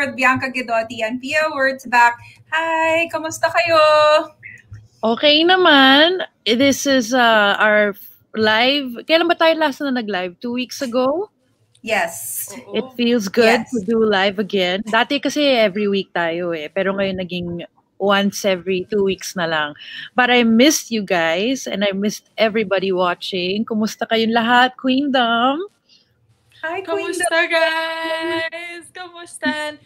with Bianca Guidotti and Pia Words back. Hi, kamusta kayo? Okay naman. This is uh, our live. Kailan ba tayo last na nag-live? Two weeks ago? Yes. It feels good Yes. to do live again. Dati kasi every week tayo eh. Pero ngayon naging once every two weeks na lang. But I missed you guys and I missed everybody watching. Kumusta kayong lahat, Queendom? Hi, Queen. Kamusta guys? Kamusta?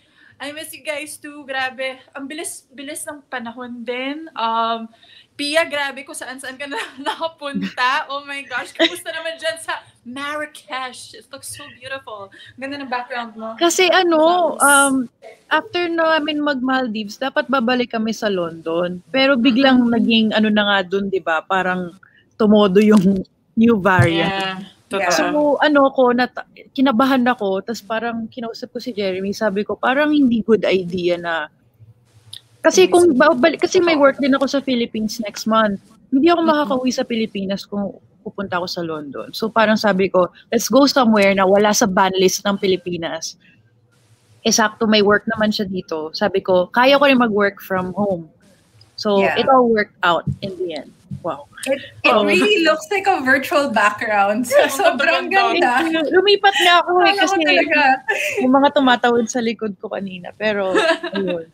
I miss you guys too. Grabe. Ang bilis-bilis ng panahon din. Um, Pia, grabe kung saan-saan ka na nakapunta. Oh my gosh. Kamusta naman dyan sa Marrakesh? It looks so beautiful. Ganda ng background mo. Kasi ano, um, after namin mag-Maldives, dapat babalik kami sa London. Pero biglang naging ano na nga dun, di ba? Parang tumodo yung new variant. Yeah. Totoo. So, ano ko, nat- kinabahan ako, tapos parang kinausap ko si Jeremy, sabi ko, parang hindi good idea na, kasi kung babalik, kasi may work din ako sa Philippines next month, hindi ako makakauwi sa Pilipinas kung pupunta ako sa London. So, parang sabi ko, let's go somewhere na wala sa ban list ng Pilipinas. Esakto, may work naman siya dito. Sabi ko, kaya ko rin mag-work from home. So, Yeah. it all worked out in the end. Wow. It, it Oh. really looks like a virtual background. Sobrang ganda. Lumipat nga ako eh, kasi talaga. yung mga tumatawid sa likod ko kanina. Pero, love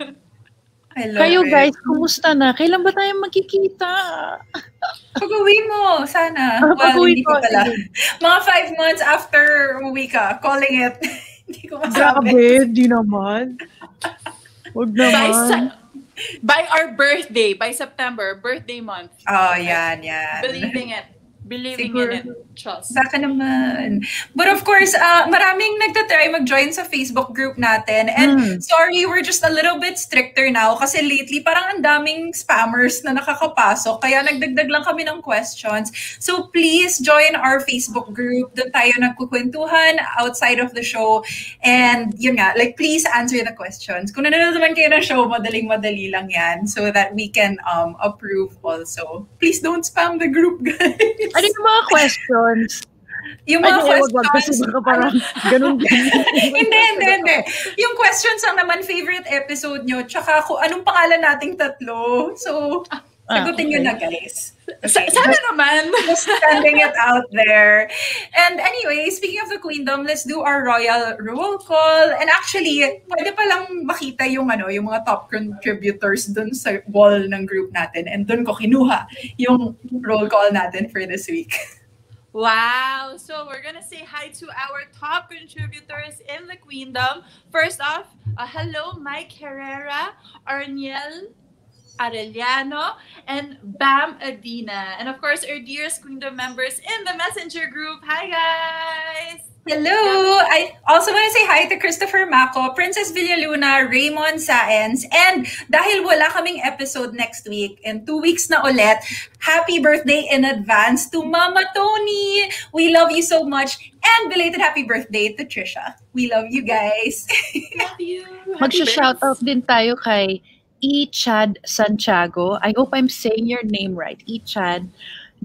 Kayo it. guys, kumusta na? Kailan ba tayo magkikita? Pag-uwi mo, sana. Ah, well, pag-uwi hindi ko pala. Mga five months after umuwi ka, calling it. hindi ko masabi. Grabe, di naman. Huwag naman. sa- by our birthday, by September, birthday month. Oh, yan, yan. Believing it. Believing Siguro. in it. Trust. Baka naman. But of course, uh, maraming nagtatry mag-join sa Facebook group natin. And Hmm. sorry, we're just a little bit stricter now kasi lately parang ang daming spammers na nakakapasok. Kaya nagdagdag lang kami ng questions. So please join our Facebook group. Doon tayo nagkukwentuhan outside of the show. And yun nga, like please answer the questions. Kung nanonood naman kayo ng show, madaling-madali lang yan so that we can um, approve also. Please don't spam the group, guys. Ano yung mga questions? Yung Ay, mga hindi, wag, wag, kasi questions, baka parang ganun, ganun. hindi, hindi, hindi. Yung questions lang naman, favorite episode nyo, tsaka kung anong pangalan nating tatlo. So, sagutin nyo okay. na, guys. Sa- sana naman. Just sending it out there. And anyway, speaking of the Queendom, let's do our royal roll call. And actually, pwede pa lang makita yung ano, yung mga top contributors dun sa wall ng group natin. And dun ko kinuha yung roll call natin for this week. Wow. So we're gonna say hi to our top contributors in the Queendom. First off, uh, hello, Mike Herrera, Arniel Arellano, and Bam Adina. And of course, our dearest Queendom members in the Messenger group. Hi, guys. Hello! I also want to say hi to Christopher Mako, Princess Villaluna, Raymond Saenz, and dahil wala kaming episode next week, and two weeks na ulit, happy birthday in advance to Mama Tony! We love you so much, and belated happy birthday to Trisha. We love you guys! Love you. Magsha-shoutout din tayo kay E. Chad Santiago. I hope I'm saying your name right. E. Chad.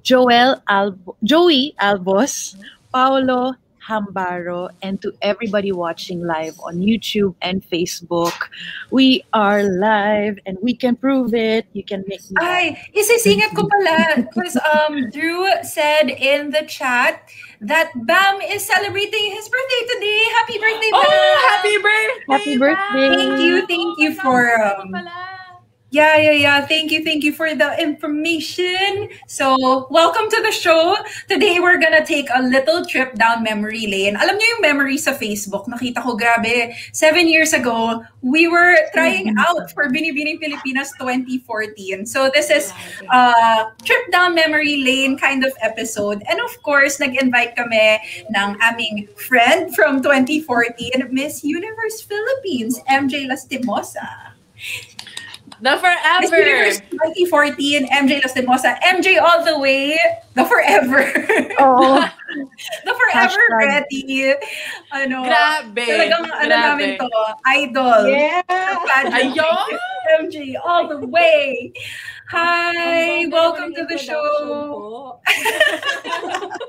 Joel Albo, Joey Albos, Paolo Hambaro, and to everybody watching live on YouTube and Facebook. We are live and we can prove it. You can make me Ay, isisingit ko pala because um, Drew said in the chat that Bam is celebrating his birthday today. Happy birthday, Bam! Oh, happy birthday! Happy birthday. Bam! Thank you, thank Oh you my for, um. Yeah, yeah, yeah. Thank you, thank you for the information. So, welcome to the show. Today, we're gonna take a little trip down memory lane. Alam niyo yung memory sa Facebook? Nakita ko, grabe. Seven years ago, we were trying out for Binibining Pilipinas 2014. So, this is a trip down memory lane kind of episode. And of course, nag-invite kami ng aming friend from 2014, Miss Universe Philippines, MJ Lastimosa. The Miss forever. Universe 2014, MJ Lastimosa. MJ all the way, the forever. Oh, the forever Hashtag. ready. Ano, Grabe. talagang ano Grabe. namin to, idol. Yeah. Ayun! MJ all the way. Hi, welcome to the show.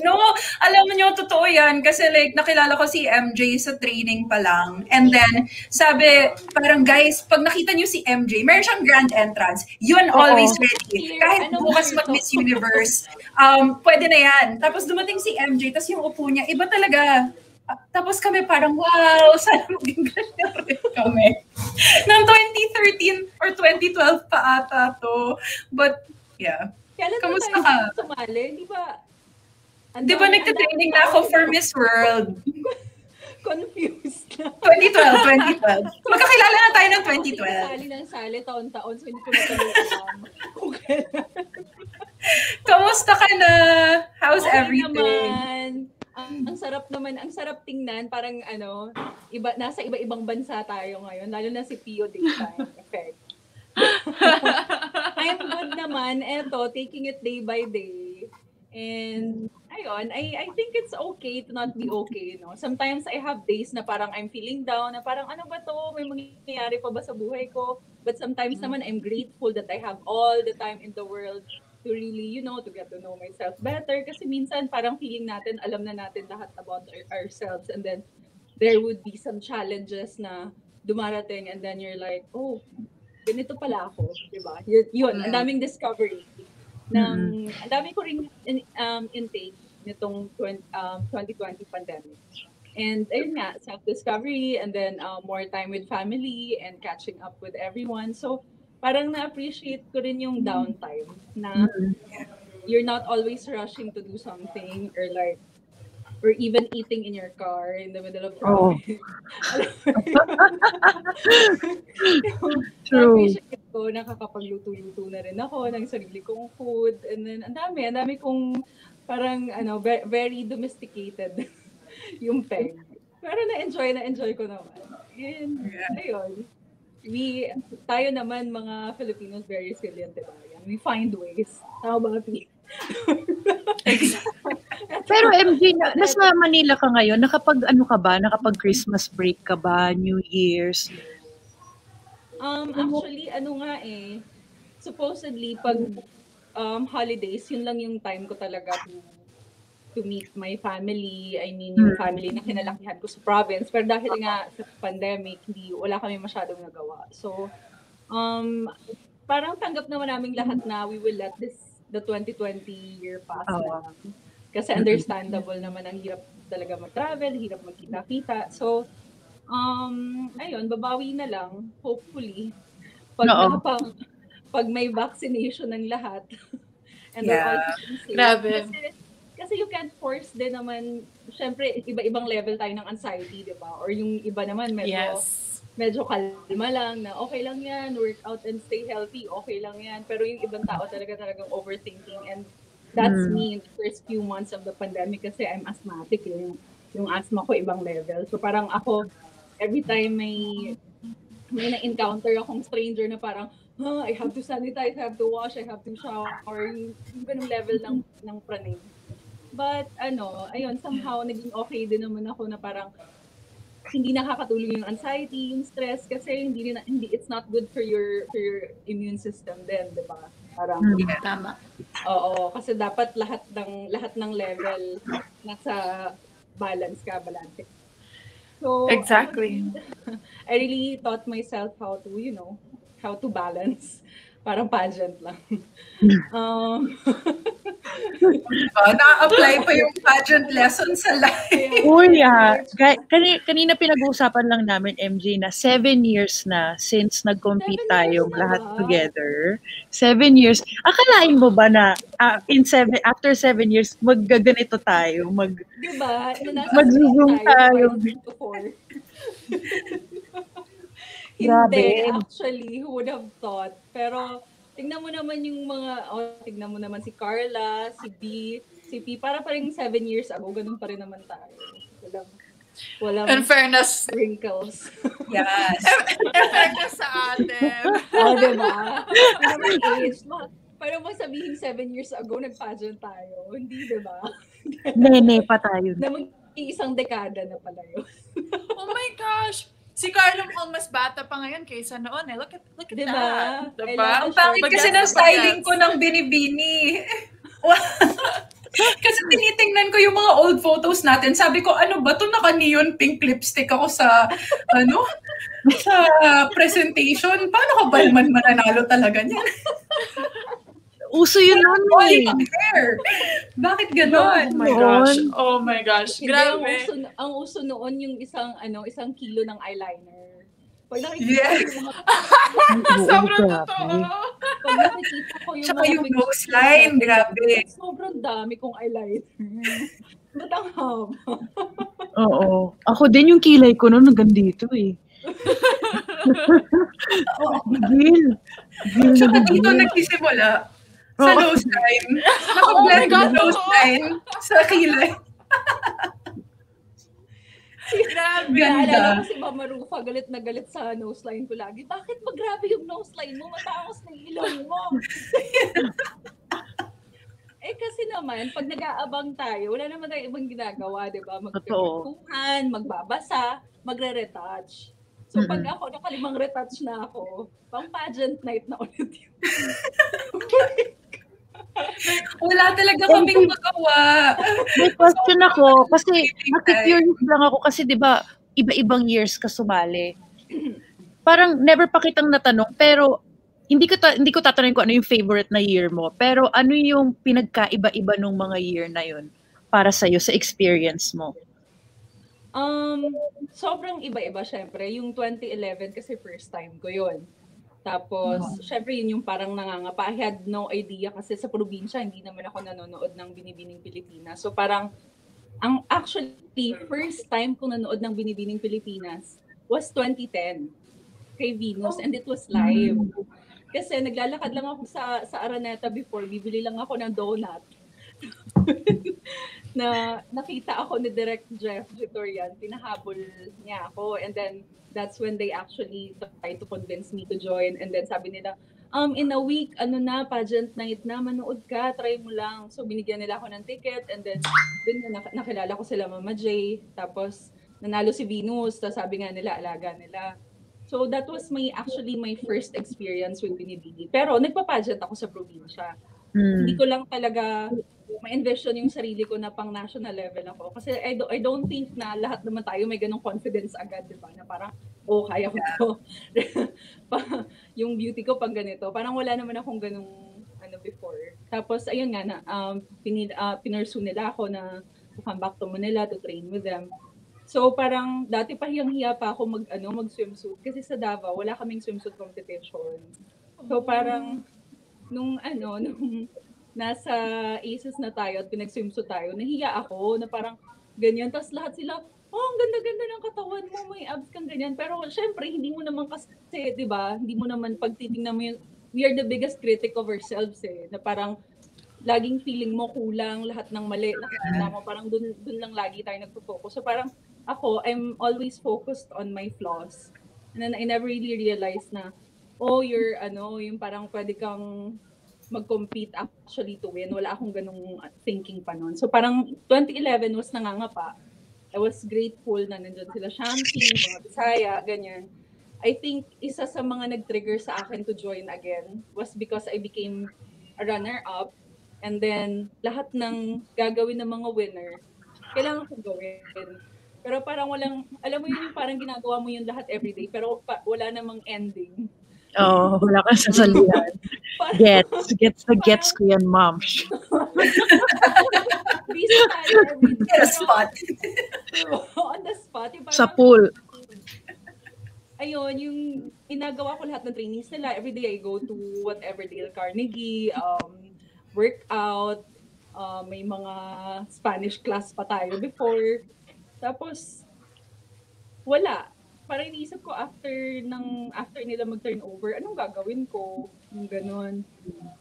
No, alam mo nyo, totoo yan. Kasi like, nakilala ko si MJ sa training pa lang. And then, sabi, parang guys, pag nakita nyo si MJ, meron siyang grand entrance. Yun, Oo. always ready. Kahit ano bukas ba mag ito? Miss Universe, um, pwede na yan. Tapos dumating si MJ, tapos yung upo niya, iba talaga. Tapos kami parang, wow, sana maging ganyan rin kami. Noong 2013 or 2012 pa ata to. But, yeah. Kailan Kamusta ka? Sumali, di ba? Di ba nagtitraining na ako for. Miss World? Confused na. 2012, 2012. Magkakilala na tayo ng Kasi 2012. sali ng sali taon-taon, so hindi ko na kailan. Kamusta ka na? How's Okay everything? Naman. Ang, ang sarap naman, ang sarap tingnan, parang ano, iba, nasa iba-ibang bansa tayo ngayon, lalo na si Pio Daytime effect. I'm good naman. Eto, taking it day by day. And ayun, I, I think it's okay to not be okay, no? Sometimes I have days na parang I'm feeling down, na parang ano ba to, may mangyayari pa ba sa buhay ko? But sometimes naman I'm grateful that I have all the time in the world to really, you know, to get to know myself better. Kasi minsan parang feeling natin, alam na natin lahat about our- ourselves and then there would be some challenges na dumarating and then you're like, oh, ganito pala ako, di ba? Yun, yun ang daming discovery. Ng, ang dami ko rin in, um, intake nitong 20, um, 2020 pandemic. And ayun nga, self-discovery and then uh, more time with family and catching up with everyone. So parang na-appreciate ko rin yung downtime na you're not always rushing to do something or like or even eating in your car in the middle of traffic. True. Na-appreciate ko, nakakapagluto-luto na rin ako ng sarili kong food. And then, ang dami, ang dami kong parang, ano, ve- very domesticated yung peg. Pero na-enjoy, na-enjoy ko naman. And, ayun. We, tayo naman, mga Filipinos, very resilient, diba? Yan, We find ways. How about you? Pero MJ, na, nasa Manila ka ngayon, nakapag ano ka ba? Nakapag Christmas break ka ba? New Year's? Um, actually, ano nga eh, supposedly, pag um, holidays, yun lang yung time ko talaga to, to meet my family. I mean, yung family na kinalakihan ko sa province. Pero dahil nga sa pandemic, hindi, wala kami masyadong nagawa. So, um, parang tanggap naman namin lahat na we will let this, the 2020 year pass lang. Kasi understandable naman ang hirap talaga mag-travel, hirap magkita-kita. So, um, ayun, babawi na lang, hopefully. Pag, Oo. nakapang, pag may vaccination ng lahat. And Yeah. safe. Grabe. Kasi, kasi you can't force din naman, syempre, iba-ibang level tayo ng anxiety, di ba? Or yung iba naman, medyo, Yes. medyo kalma lang na okay lang yan, work out and stay healthy, okay lang yan. Pero yung ibang tao talaga talagang overthinking and that's Mm. me in the first few months of the pandemic kasi I'm asthmatic. eh. Yung, yung asthma ko ibang level. So parang ako, every time may may na-encounter akong stranger na parang, huh, I have to sanitize, I have to wash, I have to shower, yung, yung ganung level ng, ng praning. But ano, ayun, somehow naging okay din naman ako na parang hindi nakakatulong yung anxiety, yung stress kasi hindi rin hindi it's not good for your for your immune system din, 'di ba? Parang Mm. Tama. oo, kasi dapat lahat ng lahat ng level nasa balance ka, balance. So, Exactly. I really taught myself how to, you know, how to balance. Parang pageant lang. um, Uh, na-apply pa yung pageant lesson sa life. Uy, ah, ga- kani- kanina pinag-uusapan lang namin, MJ, na seven years na since nag-compete tayong na lahat ba? together. Seven years. Akalain mo ba na ah, in seven, after seven years, maggaganito tayo? Mag, Di ba? Na nasa Mag-zoom tayo, tayo. before. Grabe. Hindi, actually, who would have thought? Pero, tingnan mo naman yung mga, oh, tingnan mo naman si Carla, si B, si P, para pa rin seven years ago, ganun pa rin naman tayo. Walang, walang In fairness, wrinkles. Yes. in fairness sa atin. oh, di ba? Ano naman age? Ma- Parang bang sabihin seven years ago, nag-pageant tayo. Hindi, di ba? nene pa tayo. Na mag isang dekada na pala yun. Oh my gosh. Si Carlo mukhang mas bata pa ngayon kaysa noon eh. Look at, look at Diba? that. Diba? Ang pangit kasi na ng styling ko ng binibini. kasi tinitingnan ko yung mga old photos natin. Sabi ko, ano ba to Naka-neon pink lipstick ako sa, ano, sa presentation. Paano ka ba naman mananalo talaga niyan? Uso yun noon eh. Bakit ganon? Oh my gosh. Oh my gosh. Hindi, ang Grabe. uso, ang uso noon yung isang ano, isang kilo ng eyeliner. Pag nakikita Yes. ko yung Sobrang grabe. totoo. pag nakikita ko yung Tsaka mga yung nose line, grabe. Sobrang dami kong eyeliner. Ba't ang haba? Oo. Ako din yung kilay ko noon hanggang dito eh. Gil. Gil na Tsaka dito nagsisimula sa nose line. Oh Nakablend yung nose line sa kilay. Grabe. Ganda. Naalala ko si Mama Rufa, galit na galit sa nose line ko lagi. Bakit ba grabe yung nose line mo? Matangos na yung ilong mo. eh kasi naman, pag nag-aabang tayo, wala naman tayong ibang ginagawa, di ba? Magkakwentuhan, magbabasa, magre-retouch. So pag ako, nakalimang retouch na ako, pang pageant night na ulit yun. Wala talaga kaming magawa. May question ako kasi nakikurious lang ako kasi 'di ba iba-ibang years ka sumali. Parang never pa kitang natanong pero hindi ko ta- hindi ko tatanungin kung ano yung favorite na year mo pero ano yung pinagkaiba-iba nung mga year na yun para sa sa experience mo. Um, sobrang iba-iba syempre. Yung 2011 kasi first time ko yun. Tapos, syempre yun yung parang nangangapa. I had no idea kasi sa probinsya, hindi naman ako nanonood ng Binibining Pilipinas. So parang, ang actually, first time ko nanood ng Binibining Pilipinas was 2010 kay Venus and it was live. Kasi naglalakad lang ako sa sa Araneta before, bibili lang ako ng donut. na nakita ako ni Direct Jeff Vitorian, pinahabol niya ako. And then, that's when they actually tried to convince me to join. And then sabi nila, um, in a week, ano na, pageant night na, manood ka, try mo lang. So, binigyan nila ako ng ticket. And then, dun na nak- nakilala ko sila Mama J. Tapos, nanalo si Venus. Tapos sabi nga nila, alaga nila. So, that was my, actually, my first experience with Binibini. Pero, nagpa-pageant ako sa probinsya Hmm. hindi ko lang talaga ma-envision yung sarili ko na pang national level ako. Kasi I, do, I don't think na lahat naman tayo may ganong confidence agad, di ba? Na parang, oh, kaya ko to. Yung beauty ko pang ganito. Parang wala naman akong ganong ano before. Tapos, ayun nga, na, um, pinil, uh, pinursu nila ako na to come back to Manila to train with them. So parang dati pa hiyang-hiya pa ako mag ano mag swimsuit kasi sa Davao wala kaming swimsuit competition. So parang nung ano, nung nasa ACES na tayo at pinag-swimsuit tayo, nahiya ako na parang ganyan. Tapos lahat sila, oh, ang ganda-ganda ng katawan mo, may abs kang ganyan. Pero syempre, hindi mo naman kasi, di ba, hindi mo naman pagtitingnan mo yung, we are the biggest critic of ourselves eh, na parang laging feeling mo kulang, lahat ng mali, nakikita mo, parang dun, dun lang lagi tayo nagpo-focus. So parang ako, I'm always focused on my flaws. And then I never really realized na, oh, you're, ano, yung parang pwede kang mag-compete actually to win. Wala akong ganung thinking pa noon. So parang 2011 was nangangapa. I was grateful na nandun sila Shanti, mga Bisaya, ganyan. I think isa sa mga nag-trigger sa akin to join again was because I became a runner-up and then lahat ng gagawin ng mga winner, kailangan kong gawin. Pero parang walang, alam mo yun, parang ginagawa mo yun lahat everyday, pero pa, wala namang ending. Oh, wala kang sasalihan. Gets, gets the gets ko yan, ma'am. busy tayo. Get a spot. on the spot. Yung Sa pool. ayun, yung inagawa ko lahat ng trainings nila. Every day I go to whatever Dale Carnegie, um, workout, uh, may mga Spanish class pa tayo before. Tapos, wala. Parang iniisip ko after ng after nila mag-turn over, anong gagawin ko? Yung ganun.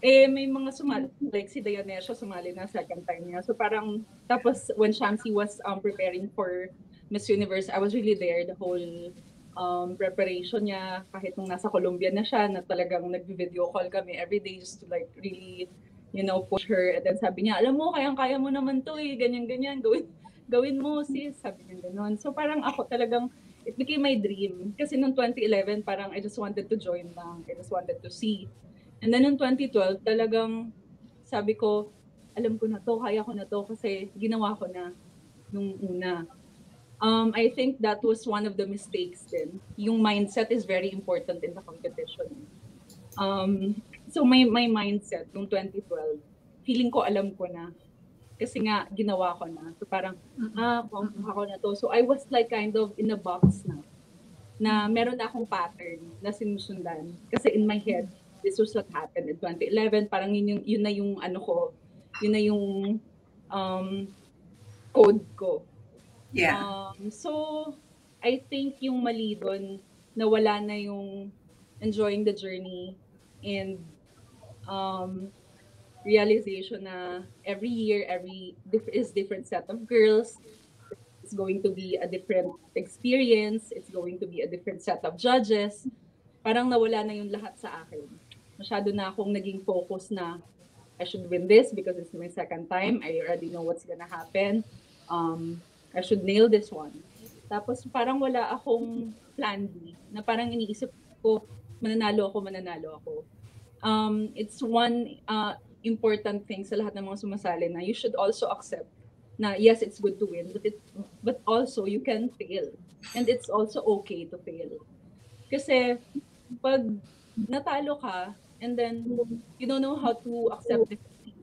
Eh, may mga sumali, like si Dianesha sumali na second time niya. So parang, tapos when Shamsi was um, preparing for Miss Universe, I was really there the whole um, preparation niya, kahit nung nasa Colombia na siya, na talagang nag-video call kami every day just to like really, you know, push her. And then sabi niya, alam mo, kayang-kaya mo naman to eh, ganyan-ganyan, gawin, gawin mo sis, sabi niya ganun. So parang ako talagang, it became my dream. Kasi noong 2011, parang I just wanted to join lang. I just wanted to see. And then noong 2012, talagang sabi ko, alam ko na to, kaya ko na to kasi ginawa ko na nung una. Um, I think that was one of the mistakes din. Yung mindset is very important in the competition. Um, so my, my mindset nung 2012, feeling ko alam ko na. Kasi nga, ginawa ko na. So parang, ah, kuha ko na to. So I was like kind of in a box na. Na meron na akong pattern na sinusundan. Kasi in my head, this was what happened in 2011. Parang yun, yung, yun na yung ano ko, yun na yung um, code ko. Yeah. Um, so, I think yung mali doon, na wala na yung enjoying the journey and um, realization na every year, every is different set of girls. It's going to be a different experience. It's going to be a different set of judges. Parang nawala na yung lahat sa akin. Masyado na akong naging focus na I should win this because it's my second time. I already know what's gonna happen. Um, I should nail this one. Tapos parang wala akong plan B na parang iniisip ko, mananalo ako, mananalo ako. Um, it's one uh, important thing sa lahat ng mga sumasali na you should also accept na yes, it's good to win, but it, but also you can fail. And it's also okay to fail. Kasi pag natalo ka and then you don't know how to accept defeat,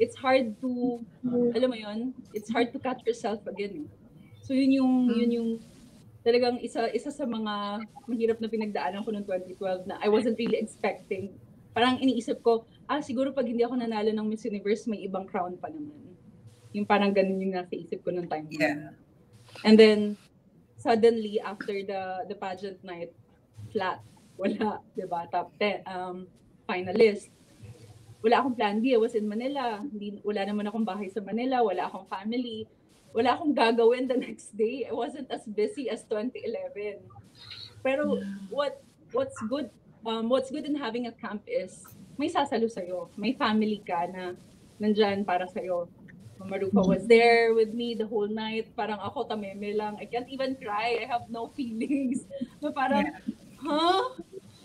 it's hard to, alam mo yun, it's hard to catch yourself again. eh. So yun yung, yun yung talagang isa isa sa mga mahirap na pinagdaanan ko noong 2012 na I wasn't really expecting. Parang iniisip ko, ah siguro pag hindi ako nanalo ng Miss Universe, may ibang crown pa naman. Yung parang ganun yung nasa isip ko noong time. Yeah. And then suddenly after the the pageant night, flat. Wala, 'di ba? Top 10 um finalist. Wala akong plan B. I was in Manila. Hindi, wala naman akong bahay sa Manila. Wala akong family. Wala akong gagawin the next day. I wasn't as busy as 2011. Pero what what's good um, what's good in having a camp is may sasalo sa'yo. May family ka na nandyan para sa'yo. Mama Rupa was there with me the whole night. Parang ako tameme lang. I can't even cry. I have no feelings. Na parang, huh?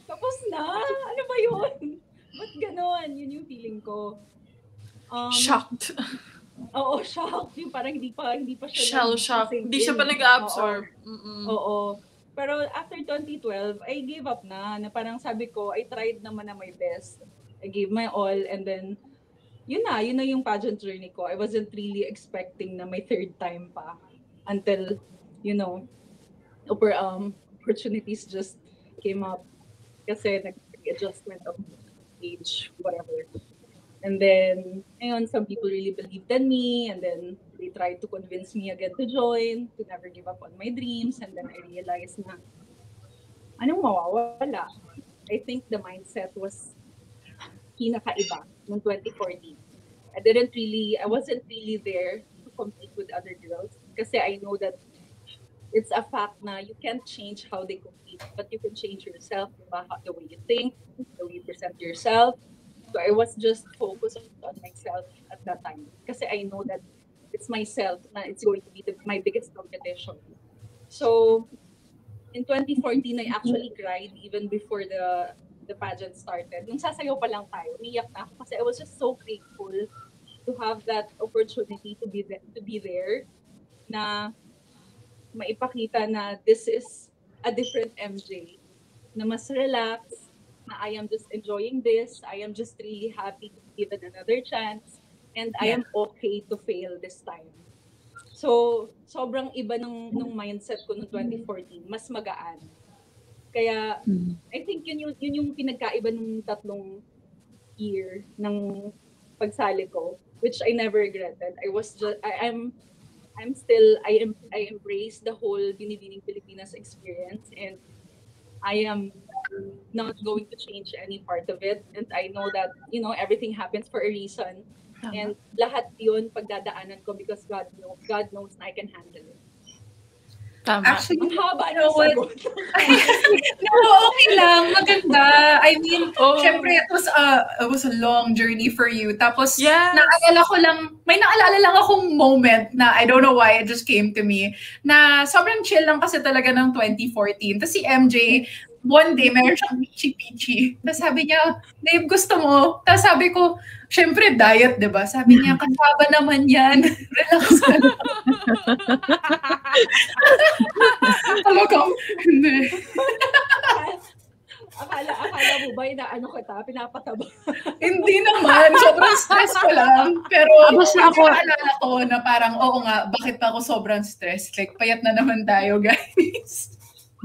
Tapos na? Ano ba yun? Ba't ganon? Yun yung feeling ko. Um, Shocked. Oo, shocked. Yung parang hindi pa, hindi pa siya Shell shock. Hindi siya pa nag-absorb. Mm-mm. Oo. Oo. Pero after 2012, I gave up na. Na parang sabi ko, I tried naman na my best. I gave my all and then, yun na, yun na yung pageant journey ko. I wasn't really expecting na may third time pa until, you know, oppor- um, opportunities just came up kasi nag-adjustment of age, whatever. And then, ayun, some people really believed in me and then they tried to convince me again to join, to never give up on my dreams. And then I realized na, anong mawawala? I think the mindset was kinakaiba noong 2014. I didn't really, I wasn't really there to compete with other girls kasi I know that it's a fact na you can't change how they compete, but you can change yourself, diba? The way you think, the way you present yourself. So I was just focused on myself at that time kasi I know that it's myself na it's going to be the, my biggest competition. So in 2014, I actually cried even before the the pageant started. Nung sasayaw pa lang tayo, umiyak na ako kasi I was just so grateful to have that opportunity to be the- to be there na maipakita na this is a different MJ na mas relax, na I am just enjoying this, I am just really happy to be given another chance, and I am okay to fail this time. So, sobrang iba nung, nung mindset ko noong 2014, mas magaan. Kaya, I think yun yung, yun yung pinagkaiba ng tatlong year ng pagsali ko, which I never regretted. I was just, I, I'm, I'm still, I am, I embrace the whole Binibining Pilipinas experience and I am not going to change any part of it. And I know that, you know, everything happens for a reason. And lahat yun pagdadaanan ko because God knows, God knows I can handle it. Tama. Actually, Ang haba ng sagot. no, okay lang. Maganda. I mean, Oh. syempre, it was, a, it was a long journey for you. Tapos, Yes. naalala ko lang, may naalala lang akong moment na I don't know why it just came to me, na sobrang chill lang kasi talaga ng 2014. Tapos si MJ, one day, meron siyang pichi-pichi. Tapos sabi niya, Dave, gusto mo? Tapos sabi ko, syempre, diet, di ba? Sabi niya, kasaba naman yan. Relax ka lang. Talagang, hindi. akala, akala mo ba na ano kita, pinapataba? Hindi naman. Sobrang stress ko lang. Pero Basta ako, ako- naalala ko na parang, oo nga, bakit pa ako sobrang stress? Like, payat na naman tayo, guys.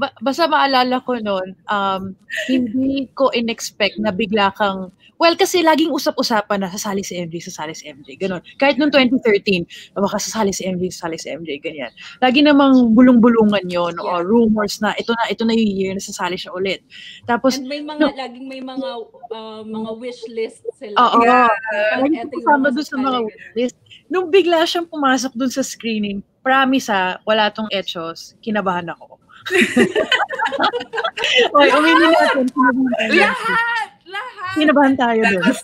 Ba- basta maalala ko noon, um, hindi ko in-expect na bigla kang, well, kasi laging usap-usapan na sasali si MJ, sasali si MJ, ganun. Kahit noong 2013, na baka sasali si MJ, sasali si MJ, ganyan. Lagi namang bulong-bulungan yon o Yeah. rumors na ito na, ito na yung year na sasali siya ulit. Tapos, And may mga, laging may mga uh, mga wish list sila. oo, Yeah. Parang lagi eto yung kasama doon sa mga sasali, list. Nung bigla siyang pumasok doon sa screening, promise ha, wala tong echos, kinabahan ako. Oy, uminin natin. Lahat! Lahat! Kinabahan tayo doon.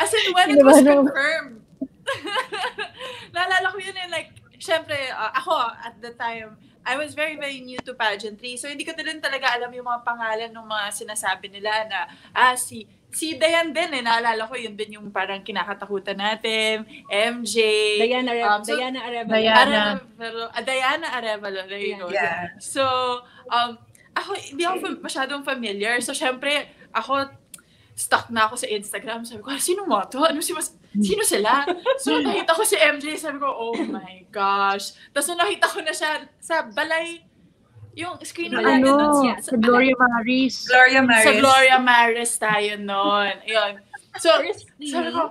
as in, when it was confirmed. Naalala ko yun eh, like, syempre, uh, ako, at the time, I was very, very new to pageantry. So, hindi ko din talaga alam yung mga pangalan ng mga sinasabi nila na, ah, si, si Dayan din eh, naalala ko, yun din yung parang kinakatakutan natin, MJ, Diana, Are- Um, so- Diana Arevalo. Diana. Arevalo, ah, Diana Arevalo, there you go. Yeah. So, um, ako, hindi ako fam- masyadong familiar. So, syempre, ako, stuck na ako sa Instagram. Sabi ko, ah, sino mo to? Ano si mas Sino sila? So, nakita ko si MJ. Sabi ko, oh my gosh. Tapos, nakita ko na siya sa balay, yung screen balay ano, na doon siya. sa Gloria Maris. Gloria Maris. Sa Gloria Maris tayo noon. Ayun. So, sabi ko,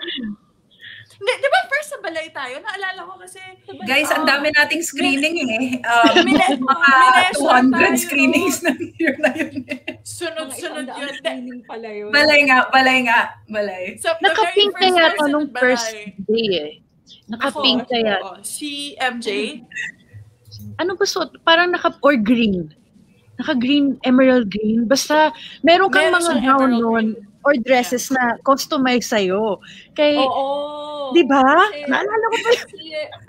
hindi, di ba first sa balay tayo? Naalala ko kasi, Guys, ang dami nating screening eh. Um, Mine- mga minesion 200 tayo. screenings ng year na yun eh. sunod-sunod yun. screening pala yun. Balay nga, balay nga, balay. So, Naka-pink kaya to nung first day eh. Naka-pink Ako, kaya. oo. Si MJ, Ano ba suot? Parang naka, or green. Naka-green, emerald green. Basta, meron kang Meron mga gown noon or dresses na customized sa'yo. Kay, Oo. di ba? Naalala ko pa yun.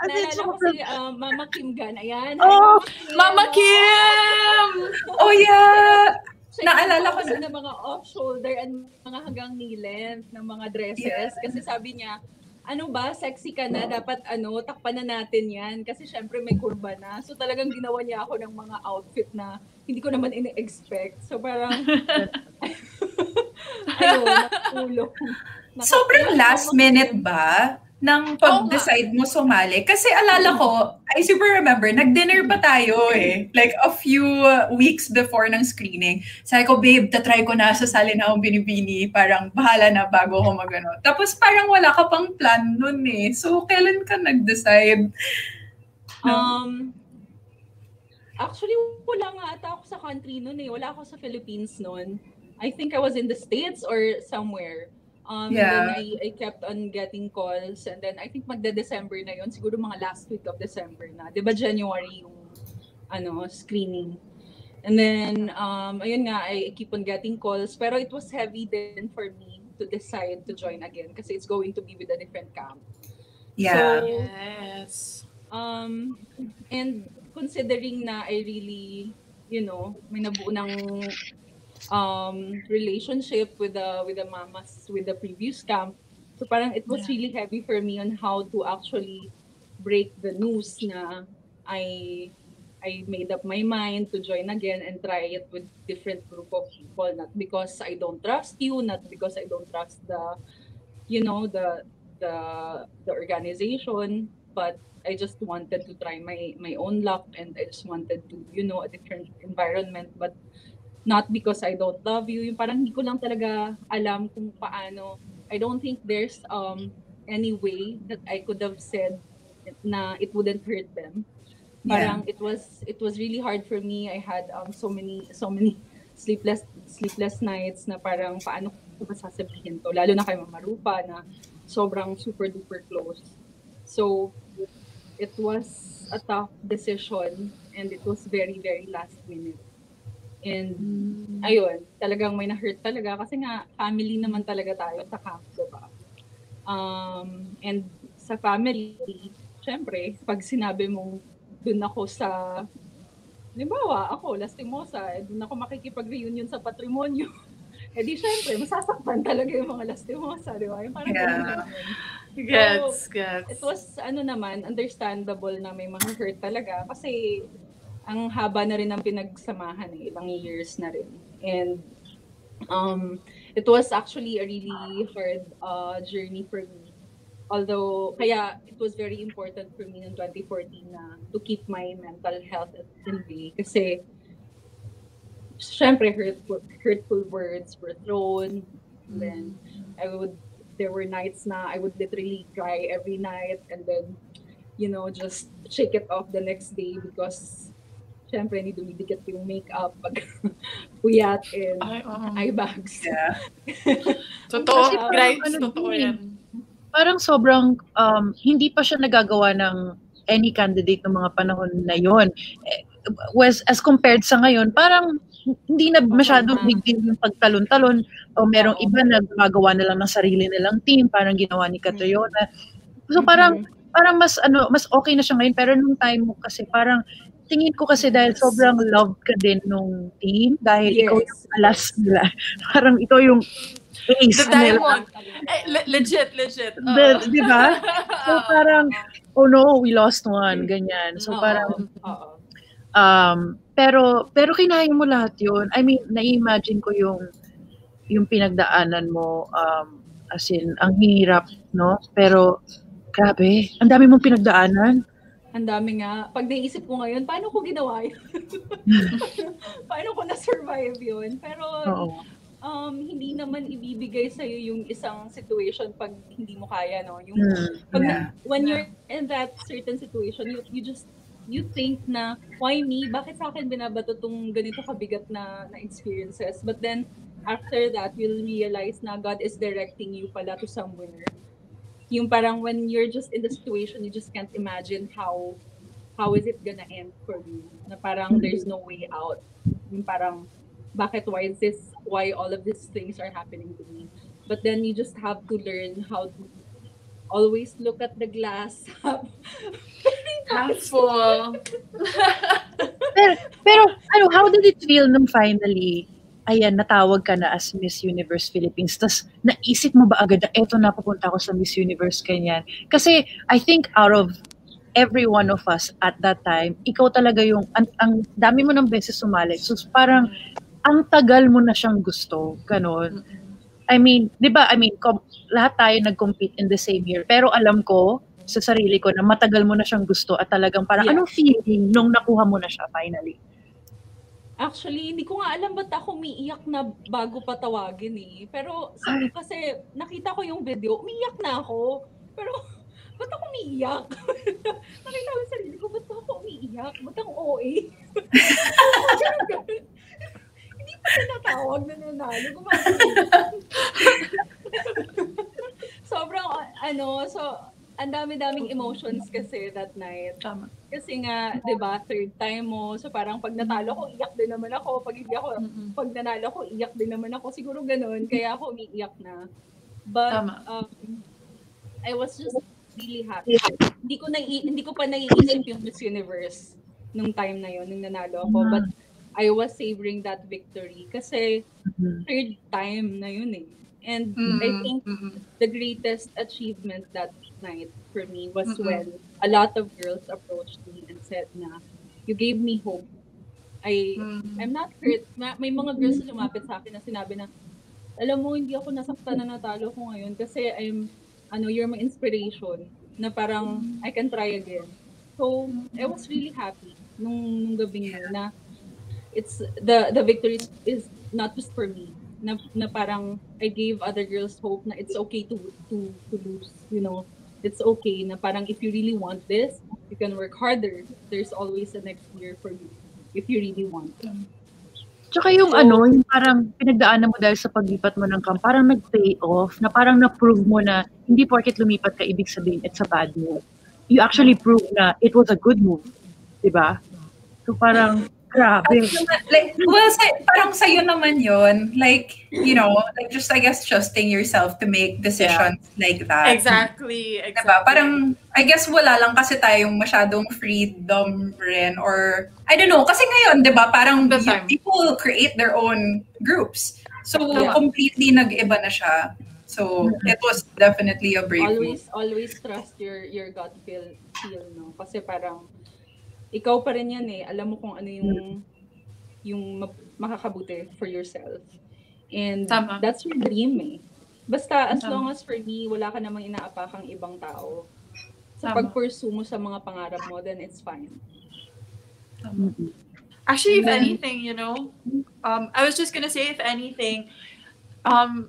Si, naalala ko si uh, Mama Kim Gan. Ayan. Oh, Mama Kim! Oh yeah! Siya Naalala ko ng mga off-shoulder and mga hanggang knee length ng mga dresses. Kasi sabi niya, ano ba, sexy ka na, dapat ano, takpan na natin yan. Kasi syempre may kurba na. So talagang ginawa niya ako ng mga outfit na hindi ko naman ini-expect. So parang, ayun. Nakatulong. Sobrang last minute ba ng pag-decide mo sumali? Kasi alala ko, I super remember, nag-dinner pa tayo eh. Like a few weeks before ng screening. Sabi ko, babe, tatry ko na, sasali na akong binibini. Parang bahala na bago ako magano. Tapos parang wala ka pang plan nun eh. So, kailan ka nag-decide? Um, actually, wala nga ata ako sa country noon eh. Wala ako sa Philippines noon. I think I was in the States or somewhere. Um, Yeah. And then I, I kept on getting calls. And then I think magda-December na yon Siguro mga last week of December na. Di ba January yung ano, screening. And then, um, ayun nga, I keep on getting calls. Pero it was heavy then for me to decide to join again kasi it's going to be with a different camp. Yeah. So, Yes. Um, and considering na I really, you know, may nabuo ng um, relationship with the with the mamas with the previous camp. So parang it was Yeah. really heavy for me on how to actually break the news na I I made up my mind to join again and try it with different group of people not because I don't trust you not because I don't trust the you know the the the organization but I just wanted to try my my own luck and I just wanted to you know a different environment but not because I don't love you. Yung parang hindi ko lang talaga alam kung paano. I don't think there's um any way that I could have said na it wouldn't hurt them. Parang it was it was really hard for me. I had um so many so many sleepless sleepless nights na parang paano ko ba sasabihin to? Lalo na kay Mama Rupa na sobrang super duper close. So it was a tough decision and it was very, very last minute. And ayun, talagang may na-hurt talaga kasi nga family naman talaga tayo sa camp, diba? Um, and sa family, syempre, pag sinabi mong dun ako sa, limbawa, ako, Lastimosa, eh, dun ako makikipag-reunion sa patrimonyo. eh di syempre, masasaktan talaga yung mga Lastimosa, di ba? Yung parang Yeah. Gets, gets. It was, ano naman, understandable na may mga hurt talaga kasi ang haba na rin ng pinagsamahan eh, ilang years na rin. And um, it was actually a really hard uh, journey for me. Although, kaya it was very important for me in 2014 na to keep my mental health in bay. Kasi, syempre, hurtful, hurtful words were thrown. And then, I would, there were nights na I would literally cry every night and then, you know, just shake it off the next day because, syempre, hindi dumidikit yung makeup pag puyat and Ay, oo. eye bags. Yeah. Totoo, Kasi parang guys, ano totoo eh. yan. Parang sobrang um, hindi pa siya nagagawa ng any candidate ng mga panahon na yon. Eh, was as compared sa ngayon, parang hindi na masyadong tama. big deal yung pagtalon-talon o merong iba na gumagawa na lang ng sarili nilang team, parang ginawa ni Catriona. So Mm-hmm. parang parang mas ano mas okay na siya ngayon pero nung time mo kasi parang tingin ko kasi dahil sobrang love ka din nung team dahil ikaw Yes. yung alas nila. parang ito yung ace The nila. diamond. Eh, le- legit, legit. Oo. The- di ba? So parang, oh no, we lost one, ganyan. So parang, um, pero, pero kinaya mo lahat yun. I mean, na-imagine ko yung, yung pinagdaanan mo, um, as in, ang hirap, no? Pero, grabe, ang dami mong pinagdaanan. Ang dami nga. Pag naisip ko ngayon, paano ko ginawa yun? paano ko na-survive yun? Pero Oo. um, hindi naman ibibigay sa'yo yung isang situation pag hindi mo kaya, no? Yung, Hmm. pag na- Yeah. when Yeah. you're in that certain situation, you, you just, you think na, why me? Bakit sa akin binabato tong ganito kabigat na, na experiences? But then, after that, you'll realize na God is directing you pala to somewhere. Yung parang when you're just in the situation, you just can't imagine how how is it gonna end for you? Na parang there's no way out. Yung parang, bakit, why is this, why all of these things are happening to me? But then you just have to learn how to always look at the glass. Half full. Pero, pero, ano, how did it feel nung finally, ayan, natawag ka na as Miss Universe Philippines, tas naisip mo ba agad na, eto na, pupunta ako sa Miss Universe, ganyan? Kasi, I think out of every one of us at that time, ikaw talaga yung, ang, ang dami mo ng beses sumali. So, parang, ang tagal mo na siyang gusto, ganon. I mean, di ba, I mean, com- lahat tayo nag-compete in the same year. Pero alam ko, sa sarili ko, na matagal mo na siyang gusto at talagang parang, Yeah. anong feeling nung nakuha mo na siya finally? Actually, hindi ko nga alam ba't ako umiiyak na bago pa tawagin eh. Pero sa, kasi nakita ko yung video, umiiyak na ako. Pero ba't ako umiiyak? nakita ko yung sarili ko, ba't ako umiiyak? Ba't ang OA? Hindi pa tinatawag na nanalo. Sobrang ano, so ang dami-daming emotions kasi that night. Tama. Kasi nga, 'di ba, third time mo. So parang pag natalo ko, iyak din naman ako. Pag hindi ako, Mm-mm. pag nanalo ko, iyak din naman ako. Siguro ganun. Kaya ako umiiyak na. But Tama. um, I was just really happy. Hindi ko na hindi ko pa naiisip yung Miss Universe nung time na yon nung nanalo ako. But I was savoring that victory kasi Mhm. third time na yun eh. And Mm-mm. I think Mm-mm. the greatest achievement that night for me was Mm-mm. when a lot of girls approached me and said na, you gave me hope. I, Mm. I'm not hurt. Ma- May mga girls na lumapit sa akin na sinabi na, alam mo, hindi ako nasaktan na natalo ko ngayon kasi I'm, ano, you're my inspiration na parang I can try again. So, I was really happy nung, nung gabing yun na it's, the, the victory is not just for me. Na, na parang I gave other girls hope na it's okay to, to, to lose, you know. It's okay na parang if you really want this, you can work harder. There's always a next year for you if you really want. Tsaka yung So- ano, yung parang pinagdaanan mo dahil sa paglipat mo ng camp, parang nag-pay off, na parang na-prove mo na hindi porket lumipat ka, ibig sabihin it's a bad move. you actually prove na it was a good move. Diba? So parang, grabe. like, well, sa, parang sa'yo naman yon Like, you know, like just, I guess, trusting yourself to make decisions like that. Exactly. exactly. Diba? Parang, I guess wala lang kasi tayong masyadong freedom rin or, I don't know, kasi ngayon, di ba, parang people create their own groups. So, Yeah. completely nag-iba na siya. So, it was definitely a brave move. always always trust your your gut feel feel no kasi parang ikaw pa rin yan eh. Alam mo kung ano yung yung ma- makakabuti for yourself. And Tama. that's your dream eh. Basta as Tama. long as for me wala ka namang inaapakang ibang tao. Sa Tama. pag-pursue mo sa mga pangarap mo then it's fine. Actually, if anything, you know, um, I was just gonna say, if anything, um,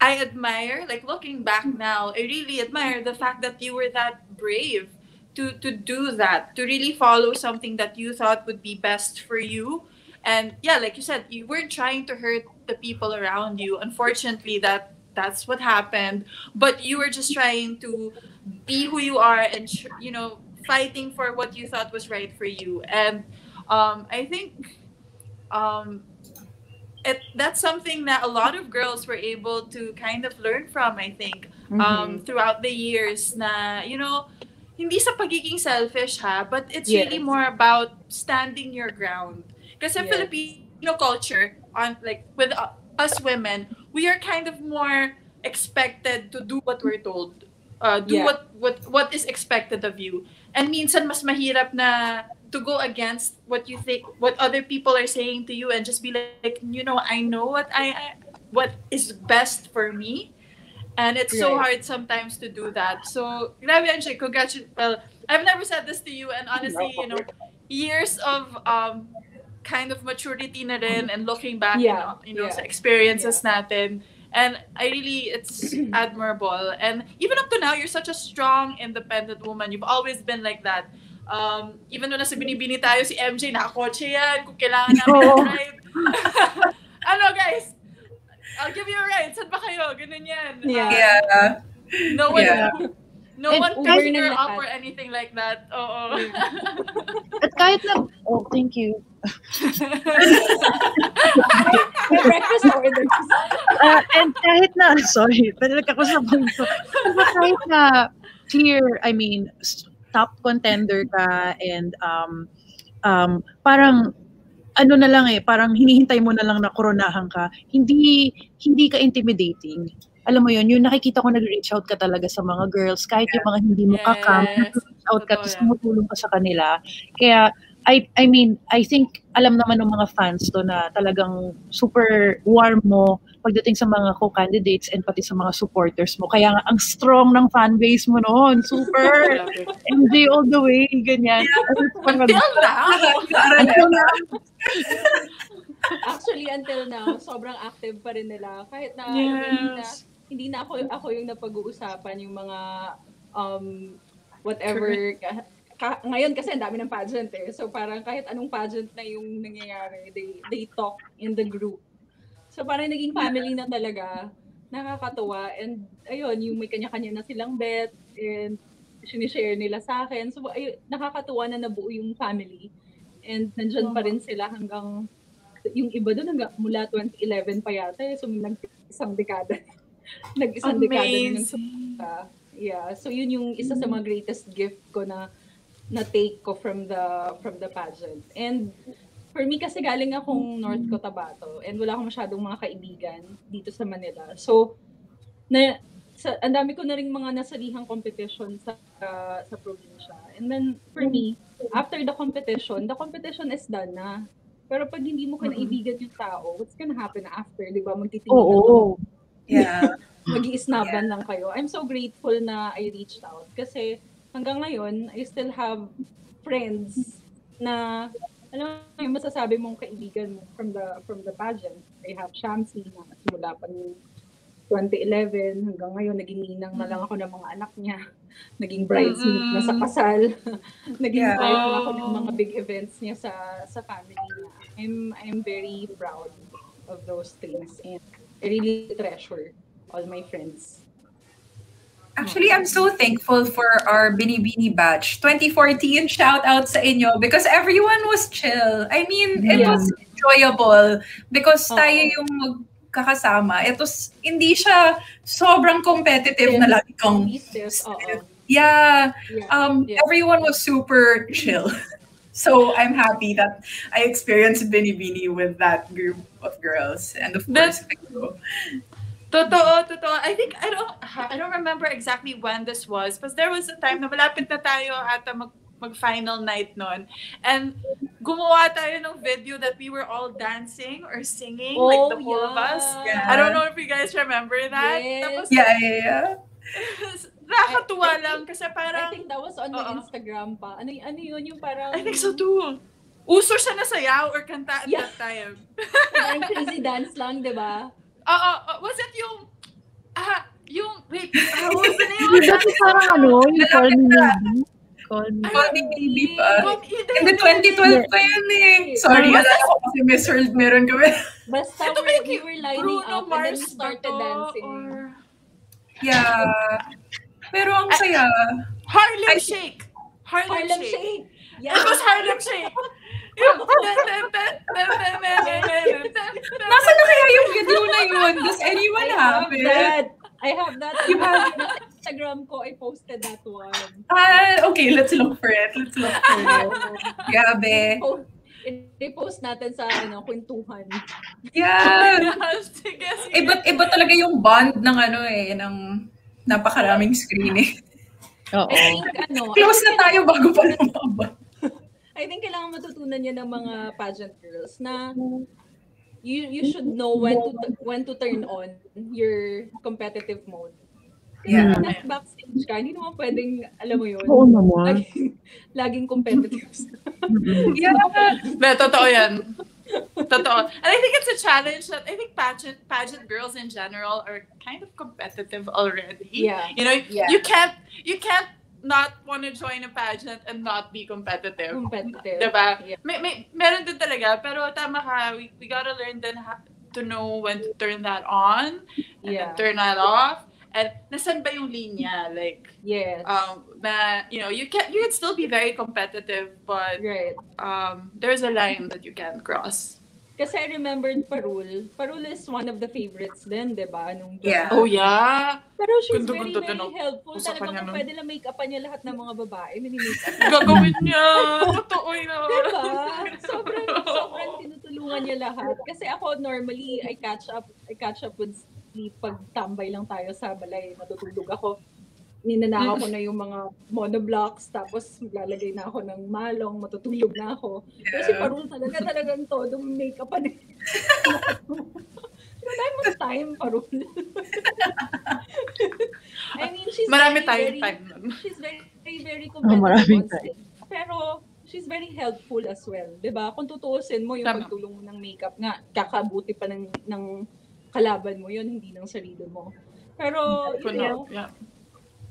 I admire, like looking back now, I really admire the fact that you were that brave to to do that, to really follow something that you thought would be best for you. And yeah, like you said, you weren't trying to hurt the people around you. Unfortunately, that that's what happened. But you were just trying to be who you are and you know fighting for what you thought was right for you. And um, I think um, it that's something that a lot of girls were able to kind of learn from. I think um, throughout the years na, you know, hindi sa pagiging selfish ha, but it's Yes. really more about standing your ground. Kasi Yes. Filipino culture, on like with uh, us women, we are kind of more expected to do what we're told. Uh, do Yeah. what what what is expected of you. And minsan mas mahirap na to go against what you think what other people are saying to you and just be like, you know, I know what I, I what is best for me. And it's so hard sometimes to do that. So, grabe congratulations. Well, I've never said this to you and honestly, you know, years of um kind of maturity na rin and looking back Yeah, and, you know, yeah. sa experiences natin. And I really, it's admirable. And even up to now, you're such a strong, independent woman. You've always been like that. Um, even when nasa binibini tayo, si MJ, nakakotse yan. Kung kailangan namin Oo. ng ride. ano, guys? I'll give you a ride. Saan ba kayo? Ganun yan. Yeah. Yeah. No one, Yeah. no And one Uber picked her up or anything like that. Oo. At kahit na, oh, thank you. May breakfast orders Uh, and kahit na, sorry, talaga ako sa punto. Diba kahit na clear, I mean, s- top contender ka and um, um, parang ano na lang eh, parang hinihintay mo na lang na koronahan ka. Hindi hindi ka intimidating. Alam mo yun, yung nakikita ko nag-reach out ka talaga sa mga girls, kahit yung mga hindi mo kakam, Yes. nag-reach out ka, tapos tumutulong ka sa kanila. Kaya, I, I mean, I think alam naman ng mga fans to na talagang super warm mo pagdating sa mga co-candidates and pati sa mga supporters mo. Kaya nga, ang strong ng fan base mo noon. Super! MJ all the way, ganyan. Until now. Until now. Actually, until now, sobrang active pa rin nila. Kahit na, hindi na, Yes. hindi na ako, ako yung napag-uusapan, yung mga, um, whatever, ka- ngayon kasi ang dami ng pageant eh. So parang kahit anong pageant na yung nangyayari, they, they talk in the group. So parang naging family na talaga. Nakakatuwa. And ayun, yung may kanya-kanya na silang bet and sinishare nila sa akin. So ayun, nakakatuwa na nabuo yung family. And nandyan pa rin sila hanggang yung iba doon hanggang mula 2011 pa yata eh. So nag-isang dekada. nag-isang dekada na yung Amazing. uh, yeah, so yun yung isa sa mga greatest gift ko na na take ko from the from the pageant. And for me kasi galing akong North Cotabato and wala akong masyadong mga kaibigan dito sa Manila. So na sa ang dami ko na ring mga nasalihang competition sa uh, sa probinsya. And then for me, after the competition, the competition is done na. Pero pag hindi mo kinaibigan yung tao, what's gonna happen after? Di ba? Magtitingin Oo. Yeah. mag-iisnaban lang kayo. I'm so grateful na I reached out kasi hanggang ngayon, I still have friends na alam mo yung masasabi mong kaibigan mo from the from the pageant. I have Shamsi na simula pa noong 2011 hanggang ngayon naging ninang na lang ako ng mga anak niya. Naging bridesmaid na sa kasal. naging Yeah. part na ako ng mga big events niya sa sa family niya. I'm I'm very proud of those things and I really treasure all my friends. Actually, I'm so thankful for our Binibini batch. 2014, shout out sa inyo because everyone was chill. I mean, it Yeah. was enjoyable because Oo. tayo yung magkakasama. It was, hindi siya sobrang competitive na lagi kang, yeah, Yeah. um, Yeah. everyone was super chill. So I'm happy that I experienced Binibini with that group of girls. And of That's- course. Totoo, totoo. I think I don't I don't remember exactly when this was, but there was a time na malapit na tayo ata mag mag-final night nun. And gumawa tayo ng video that we were all dancing or singing, like the four of us. Yeah. I don't know if you guys remember that. Yes. Tapos, Yeah, yeah, yeah. nakakatuwa I- I lang kasi I parang, think that was on my Oo. Instagram pa. Ano, ano yun yung parang... I think so too. Uso siya na sayaw or kanta at Yeah. that time. Parang crazy dance lang, di ba? Oo, uh, was it yung, ah, yung, wait, ah, was Di ba that? ito parang ano, yung call me maybe? Call me. Call me baby pa. Then 2012 pa yun eh. Sorry, Yeah. alam ko kasi Miss World meron kami. Basta Ito ba we're, yung we were lining Bruno up and then we Mars started dancing. Or Yeah. Pero ang saya. Harlem Shake. Harlem, Harlem Shake. Shake! It was Harlem Shake. Nasa na kaya yung video na yun? Does anyone I have have it? that. I have that. You have- Instagram ko, I posted that one. Ah, okay, let's look for it. Let's look for it. Grabe. Po- I-post natin sa ano, kwentuhan. Yeah. Sige, sige. Iba, iba talaga yung bond ng ano eh, ng napakaraming screening. Oo. I think ano, Close na tayo bago pa lumabas. I think kailangan matutunan niya ng mga pageant girls na you you should know when to when to turn on your competitive mode. Yeah. Kasi nasa backstage ka, hindi naman pwedeng, alam mo yun, Oo naman. laging, laging competitive. Yeah. Be, totoo yan. Totoo. And I think it's a challenge that I think pageant pageant girls in general are kind of competitive already. Yeah. You know, Yeah. you can't you can't not want to join a pageant and not be competitive. competitive. Diba? Yeah. May, may, meron din talaga, pero tama ka, we, we gotta learn then ha- to know when to turn that on and Yeah. turn that off. And nasan ba yung linya? Like, Yes. um, na, you know, you can you can still be very competitive, but right. um, there's a line that you can't cross. Kasi I remembered Parul. Parul is one of the favorites din, di ba? Nung Yeah. Oh yeah, Pero she's Ganda, very, very helpful. Niya kung nun. pwede lang make-upan niya lahat ng mga babae, mini-make-up. gagawin niya. Totoo yun. Diba? Sobrang, sobrang tinutulungan niya lahat. Kasi ako, normally, I catch up, I catch up with sleep pag tambay lang tayo sa balay. Matutulog ako. Ninanakaw ko na yung mga monoblocks, tapos maglalagay na ako ng malong, matutulog na ako. Kasi Yeah. parul talaga, talagang todo make-up pa din. Wala mo time, parul. I mean, she's Marami very, tayong very- time she's very, very, very Oh, competitive maraming on stage. Pero, she's very helpful as well. 'di ba Kung tutuusin mo yung Tama. pagtulong mo ng makeup nga, kakabuti pa ng, ng kalaban mo yun, hindi ng sarili mo. Pero, you know. Yeah.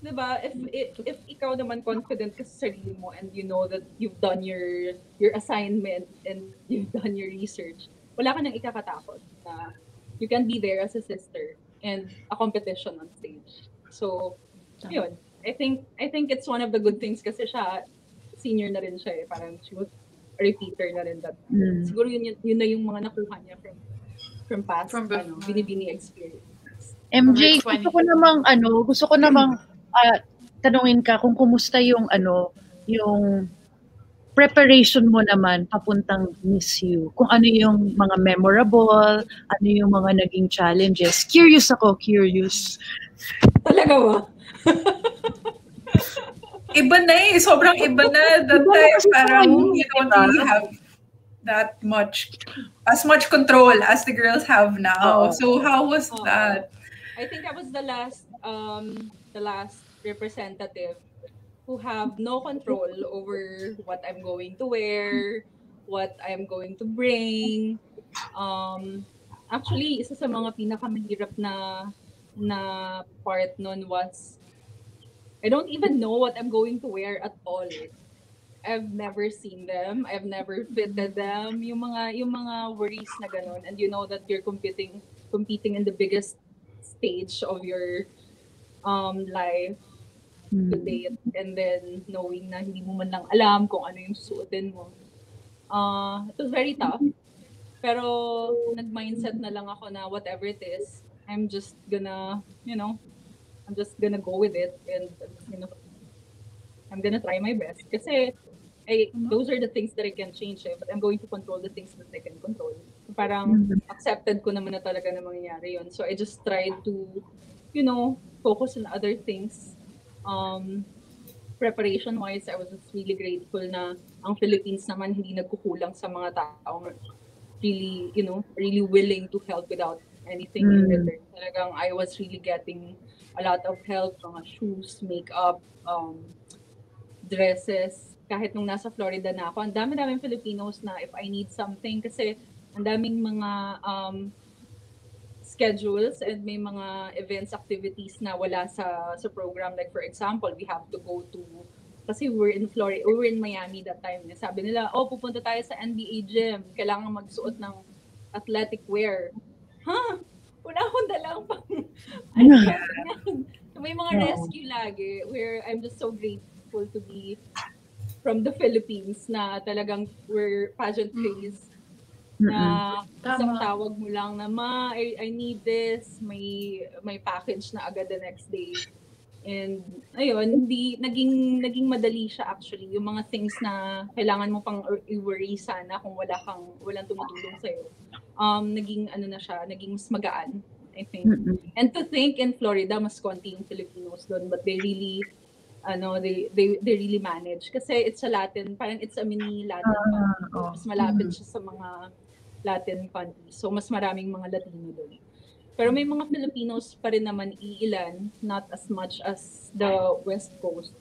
'Di ba if, if if ikaw naman confident ka sa sarili mo and you know that you've done your your assignment and you've done your research, wala ka nang ikakatakot na you can be there as a sister and a competition on stage. So, yun. I think I think it's one of the good things kasi siya senior na rin siya eh. Parang she was a repeater na rin that. Mm. Siguro yun, yun, yun na yung mga nakuha niya from from past From before. ano, binibini experience. MJ, Number 20. gusto ko namang ano, gusto ko namang ah, tanungin ka kung kumusta yung ano, yung preparation mo naman papuntang Miss You. Kung ano yung mga memorable, ano yung mga naging challenges. Curious ako, curious. Talaga ba? Iba na eh. Sobrang iba na. That Iba time, parang tayo, you don't diba? really have that much, as much control as the girls have now. Oo. So how was Oo. that? I think I was the last um the last representative who have no control over what I'm going to wear, what I'm going to bring. Um actually isa sa mga pinakamahirap na na part nun was I don't even know what I'm going to wear at all. I've never seen them. I've never fitted them. Yung mga yung mga worries na ganun and you know that you're competing competing in the biggest stage of your um, life to date and then knowing na hindi mo man lang alam kung ano yung susuotin mo. Uh, it was very tough. Pero nag-mindset na lang ako na whatever it is, I'm just gonna, you know, I'm just gonna go with it and I'm just gonna, I'm gonna try my best. Kasi I, those are the things that I can change eh, but I'm going to control the things that I can control. Parang accepted ko naman na talaga na mangyayari yun. So I just tried to, you know, focus on other things. Um, preparation-wise, I was just really grateful na ang Philippines naman hindi nagkukulang sa mga taong really, you know, really willing to help without anything in Mm. return. Talagang I was really getting a lot of help, mga shoes, makeup, um, dresses. Kahit nung nasa Florida na ako, ang dami-daming Filipinos na if I need something kasi ang daming mga um, schedules and may mga events, activities na wala sa sa program. Like for example, we have to go to kasi we were in Florida, we were in Miami that time. Sabi nila, oh, pupunta tayo sa NBA gym. Kailangan magsuot ng athletic wear. Ha? Wala akong dalang pang... ano? May mga rescue lagi where I'm just so grateful to be from the Philippines na talagang we're pageant craze na isang Tama. tawag mo lang na ma I, I need this. May may package na agad the next day. And ayun hindi naging naging madali siya actually. Yung mga things na kailangan mo pang i-worry sana kung wala kang walang tumutulong sa um naging ano na siya naging mas magaan I think. And to think in Florida mas konti yung Filipinos doon but they really ano they they they really manage. Kasi it's a Latin parang it's a mini Latin country. oh. mas malapit siya sa mga Latin countries so mas maraming mga Latino doon pero may mga Filipinos pa rin naman iilan not as much as the West Coast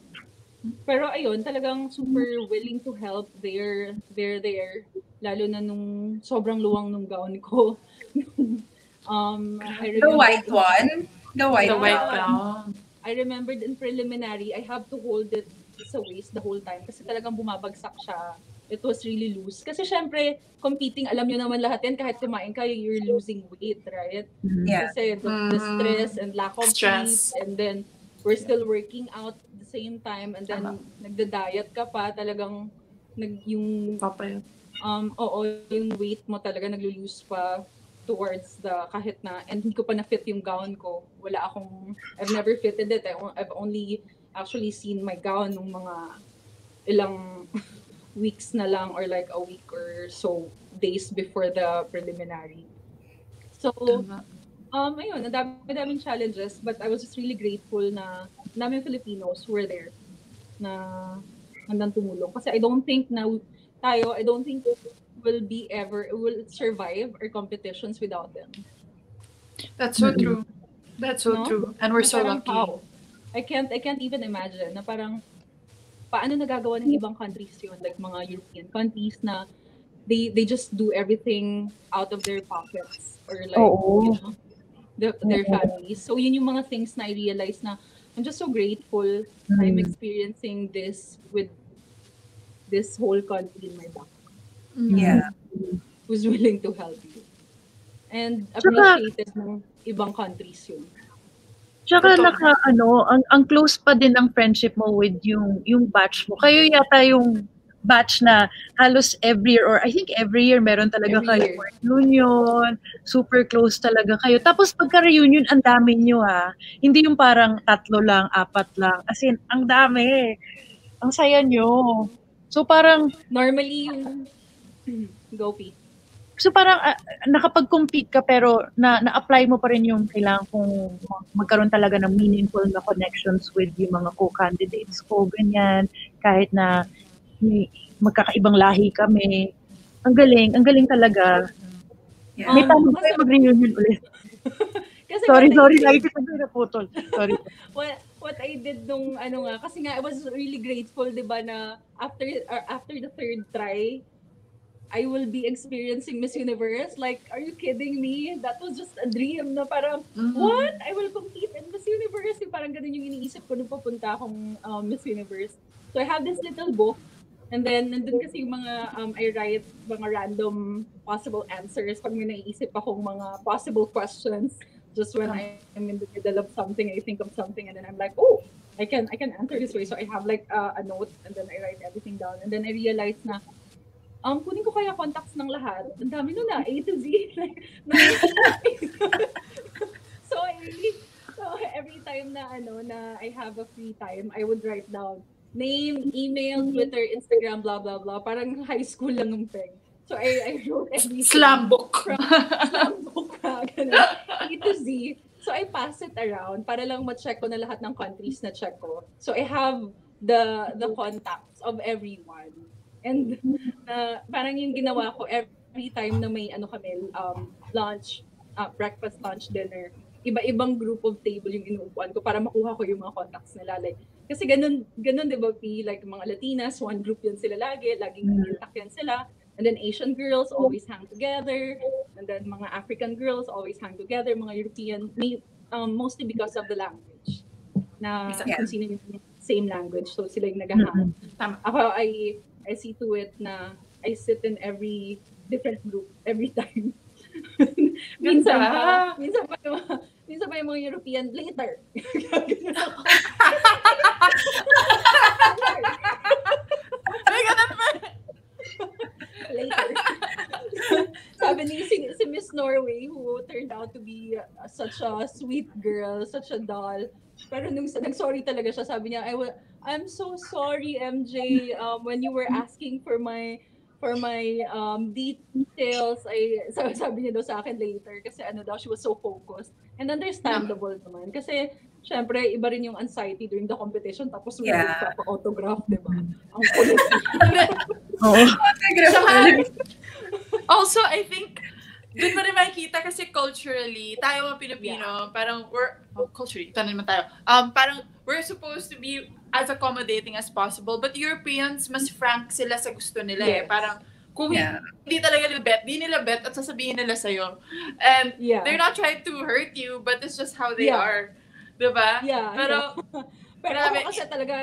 pero ayun talagang super willing to help they're they're there lalo na nung sobrang luwang nung gown ko um I The white one. The white The white one. gown. I remembered in preliminary, I have to hold it sa waist the whole time kasi talagang bumabagsak siya. It was really loose. Kasi syempre, competing, alam nyo naman lahat yan, kahit kumain ka, you're losing weight, right? Yeah. Kasi the, the Mhm. stress and lack of Stress. sleep, and then we're still working out at the same time, and then Tama. nagda-diet ka pa, talagang nag, yung Papayot. um, oo, yung weight mo talaga naglo-lose pa towards the kahit na and hindi ko pa na-fit yung gown ko. Wala akong I've never fitted it. I, I've only actually seen my gown nung mga ilang weeks na lang or like a week or so days before the preliminary. So, um, ayun, ang dami, daming challenges, but I was just really grateful na ang daming Filipinos who were there na handang tumulong. Kasi I don't think na tayo, I don't think will be ever, will survive our competitions without them. That's so Mm-mm. true. That's so No? true. And we're so lucky. how? I can't, I can't even imagine na parang paano nagagawa ng ibang countries yun, like mga European countries na they they just do everything out of their pockets or like Oo. you know the, their Oo. families. So yun yung mga things na I realize na I'm just so grateful I'm Mm. experiencing this with this whole country in my back Mm. Yeah. who's willing to help you. And appreciated ng ibang countries yun. Tsaka Totoo. naka, ano, ang, ang close pa din ng friendship mo with yung, yung batch mo. Kayo yata yung batch na halos every year or I think every year meron talaga Every kayo year. reunion, super close talaga kayo. Tapos pagka reunion, ang dami nyo ha. Hindi yung parang tatlo lang, apat lang. As in, ang dami. Ang saya nyo. So parang Normally yung go P. So parang ah, nakapag-compete ka pero na na-apply mo pa rin yung kailangan kong magkaroon talaga ng meaningful na connections with yung mga co-candidates ko, ganyan. Kahit na may- magkakaibang lahi kami. Ang galing, ang galing talaga. Yeah. May Um, kasi- kayo mag-reunion ulit. Kasi Sorry, sorry, lagi kita pinaputol. Sorry. what what I did nung ano nga kasi nga I was really grateful 'di ba na after or after the third try I will be experiencing Miss Universe. Like are you kidding me? That was just a dream na parang Mhm. what? I will compete in Miss Universe. Yung parang ganun yung iniisip ko nung papunta akong um, Miss Universe. So I have this little book. And then nandun kasi yung mga um, I write mga random possible answers pag may naiisip akong mga possible questions. Just when I'm in the middle of something, I think of something, and then I'm like, oh, I can I can answer this way. So I have like uh, a note, and then I write everything down, and then I realize na, um, kunin ko kaya contacts ng lahat. Ang dami nun na, A to Z. So really, so every time na ano na I have a free time, I would write down name, email, Twitter, Instagram, blah blah blah. Parang high school lang ng peg. So I, I wrote everything. Slam book. From slam book pa, ganun. A to Z. So I pass it around para lang ma-check ko na lahat ng countries na check ko. So I have the the contacts of everyone. And uh, parang yung ginawa ko every time na may ano kami, um, lunch, uh, breakfast, lunch, dinner, iba-ibang group of table yung inuupuan ko para makuha ko yung mga contacts nila. Like, kasi ganun, ganun di ba, P? Like, mga Latinas, one group yun sila lagi, laging contact yan sila. And then Asian girls always hang together. And then mga African girls always hang together. Mga European, may, um, mostly because of the language. Na Yeah. kung sino yung same language. So sila yung naghahang. Tama. Ako, I, I see to it na I sit in every different group every time. minsan pa, minsan pa yung, minsan pa yung mga European, later. Later. Sabi ni si, si Miss Norway who turned out to be uh, such a sweet girl, such a doll. Pero nung nag-sorry talaga siya, sabi niya, I will, I'm so sorry, MJ, um, when you were asking for my for my um, details, ay, sabi, sabi niya daw sa akin later kasi ano daw, she was so focused. And understandable naman. Kasi, syempre, iba rin yung anxiety during the competition tapos may Yeah. autograph, di ba? Ang kulit. Oo. Saka, also, I think, doon mo rin makikita kasi culturally, tayo mga Pilipino, parang we're, oh, culturally, tanan naman tayo, um, parang we're supposed to be as accommodating as possible, but Europeans, mas frank sila sa gusto nila eh. Yes. Parang, kung Yeah. hindi talaga nila bet, di nila bet at sasabihin nila sa'yo. And Yeah. they're not trying to hurt you, but it's just how they Yeah. are. Diba? Yeah. Pero, Pero Grabe. ako kasi talaga,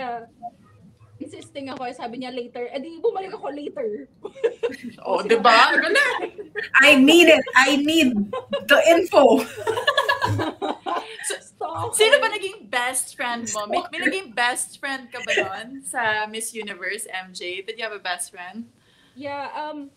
insisting ako, eh, sabi niya later, edi bumalik ako later. oh, diba? Ganun. I need it. I need the info. Stop. Sino ba naging best friend mo? May, may naging best friend ka ba doon sa Miss Universe, MJ? Did you have a best friend? Yeah, um,